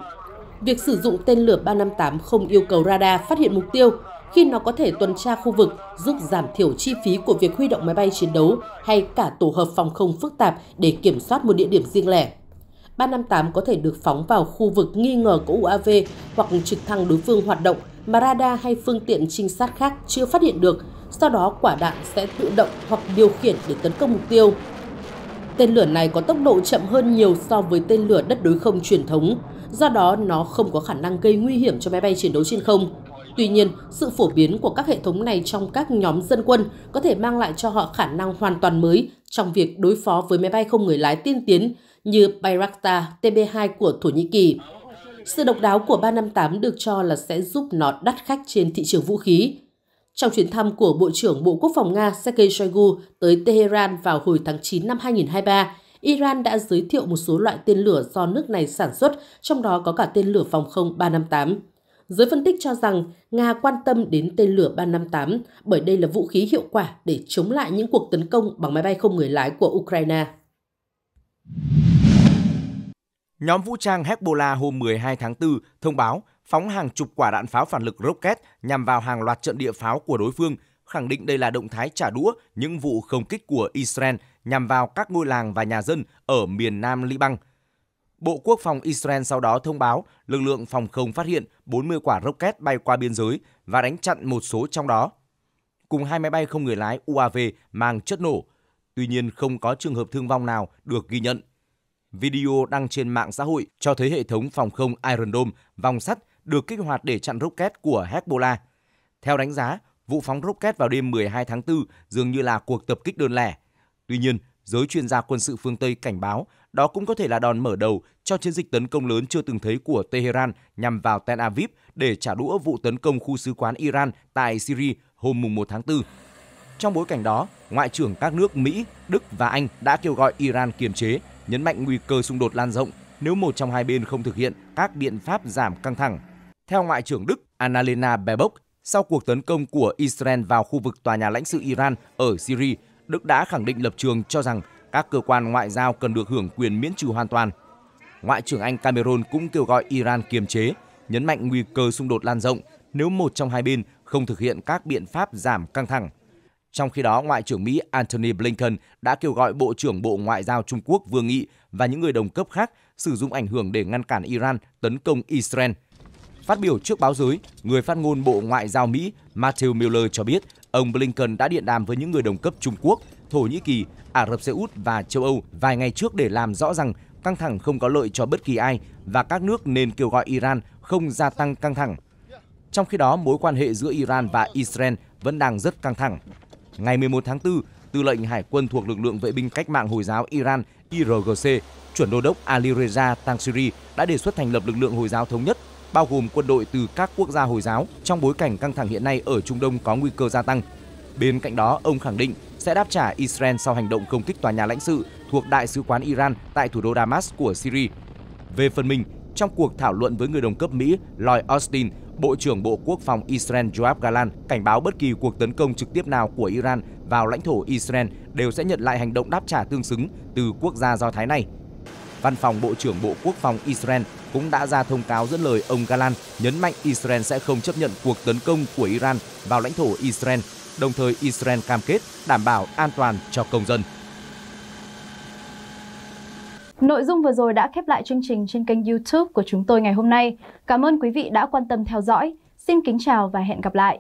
Việc sử dụng tên lửa 358 không yêu cầu radar phát hiện mục tiêu khi nó có thể tuần tra khu vực, giúp giảm thiểu chi phí của việc huy động máy bay chiến đấu hay cả tổ hợp phòng không phức tạp để kiểm soát một địa điểm riêng lẻ. 358 có thể được phóng vào khu vực nghi ngờ có UAV hoặc trực thăng đối phương hoạt động mà radar hay phương tiện trinh sát khác chưa phát hiện được sau đó quả đạn sẽ tự động hoặc điều khiển để tấn công mục tiêu. Tên lửa này có tốc độ chậm hơn nhiều so với tên lửa đất đối không truyền thống, do đó nó không có khả năng gây nguy hiểm cho máy bay chiến đấu trên không. Tuy nhiên, sự phổ biến của các hệ thống này trong các nhóm dân quân có thể mang lại cho họ khả năng hoàn toàn mới trong việc đối phó với máy bay không người lái tiên tiến như Bayraktar TB2 của Thổ Nhĩ Kỳ. Sự độc đáo của 358 được cho là sẽ giúp nó đắt khách trên thị trường vũ khí. Trong chuyến thăm của Bộ trưởng Bộ Quốc phòng Nga Sergei Shoigu tới Tehran vào hồi tháng 9 năm 2023, Iran đã giới thiệu một số loại tên lửa do nước này sản xuất, trong đó có cả tên lửa phòng không 358. Giới phân tích cho rằng Nga quan tâm đến tên lửa 358 bởi đây là vũ khí hiệu quả để chống lại những cuộc tấn công bằng máy bay không người lái của Ukraine. Nhóm vũ trang Hezbollah hôm 12 tháng 4 thông báo phóng hàng chục quả đạn pháo phản lực rocket nhằm vào hàng loạt trận địa pháo của đối phương, khẳng định đây là động thái trả đũa những vụ không kích của Israel nhằm vào các ngôi làng và nhà dân ở miền nam Liban. Bộ Quốc phòng Israel sau đó thông báo lực lượng phòng không phát hiện 40 quả rocket bay qua biên giới và đánh chặn một số trong đó. Cùng hai máy bay không người lái UAV mang chất nổ. Tuy nhiên không có trường hợp thương vong nào được ghi nhận. Video đăng trên mạng xã hội cho thấy hệ thống phòng không Iron Dome vòng sắt được kích hoạt để chặn rocket của Hezbollah. Theo đánh giá, vụ phóng rocket vào đêm 12 tháng 4 dường như là cuộc tập kích đơn lẻ. Tuy nhiên, giới chuyên gia quân sự phương Tây cảnh báo đó cũng có thể là đòn mở đầu cho chiến dịch tấn công lớn chưa từng thấy của Tehran nhằm vào Tel Aviv để trả đũa vụ tấn công khu sứ quán Iran tại Syria hôm 1 tháng 4. Trong bối cảnh đó, Ngoại trưởng các nước Mỹ, Đức và Anh đã kêu gọi Iran kiềm chế, nhấn mạnh nguy cơ xung đột lan rộng nếu một trong hai bên không thực hiện các biện pháp giảm căng thẳng. Theo Ngoại trưởng Đức Annalena Baerbock, sau cuộc tấn công của Israel vào khu vực tòa nhà lãnh sự Iran ở Syria, Đức đã khẳng định lập trường cho rằng các cơ quan ngoại giao cần được hưởng quyền miễn trừ hoàn toàn. Ngoại trưởng Anh Cameron cũng kêu gọi Iran kiềm chế, nhấn mạnh nguy cơ xung đột lan rộng nếu một trong hai bên không thực hiện các biện pháp giảm căng thẳng. Trong khi đó, Ngoại trưởng Mỹ Antony Blinken đã kêu gọi Bộ trưởng Bộ Ngoại giao Trung Quốc Vương Nghị và những người đồng cấp khác sử dụng ảnh hưởng để ngăn cản Iran tấn công Israel – Phát biểu trước báo giới, người phát ngôn Bộ Ngoại giao Mỹ Matthew Miller cho biết ông Blinken đã điện đàm với những người đồng cấp Trung Quốc, Thổ Nhĩ Kỳ, Ả Rập Xê Út và châu Âu vài ngày trước để làm rõ rằng căng thẳng không có lợi cho bất kỳ ai và các nước nên kêu gọi Iran không gia tăng căng thẳng. Trong khi đó, mối quan hệ giữa Iran và Israel vẫn đang rất căng thẳng. Ngày 11 tháng 4, Tư lệnh Hải quân thuộc lực lượng vệ binh cách mạng Hồi giáo Iran IRGC, chuẩn đô đốc Ali Reza Tangsiri đã đề xuất thành lập lực lượng Hồi giáo thống nhất bao gồm quân đội từ các quốc gia Hồi giáo trong bối cảnh căng thẳng hiện nay ở Trung Đông có nguy cơ gia tăng. Bên cạnh đó, ông khẳng định sẽ đáp trả Israel sau hành động công kích tòa nhà lãnh sự thuộc Đại sứ quán Iran tại thủ đô Damas của Syria. Về phần mình, trong cuộc thảo luận với người đồng cấp Mỹ Lloyd Austin, Bộ trưởng Bộ Quốc phòng Israel Joab Galan cảnh báo bất kỳ cuộc tấn công trực tiếp nào của Iran vào lãnh thổ Israel đều sẽ nhận lại hành động đáp trả tương xứng từ quốc gia Do Thái này. Văn phòng Bộ trưởng Bộ Quốc phòng Israel cũng đã ra thông cáo dẫn lời ông Galan nhấn mạnh Israel sẽ không chấp nhận cuộc tấn công của Iran vào lãnh thổ Israel, đồng thời Israel cam kết đảm bảo an toàn cho công dân. Nội dung vừa rồi đã khép lại chương trình trên kênh YouTube của chúng tôi ngày hôm nay. Cảm ơn quý vị đã quan tâm theo dõi. Xin kính chào và hẹn gặp lại.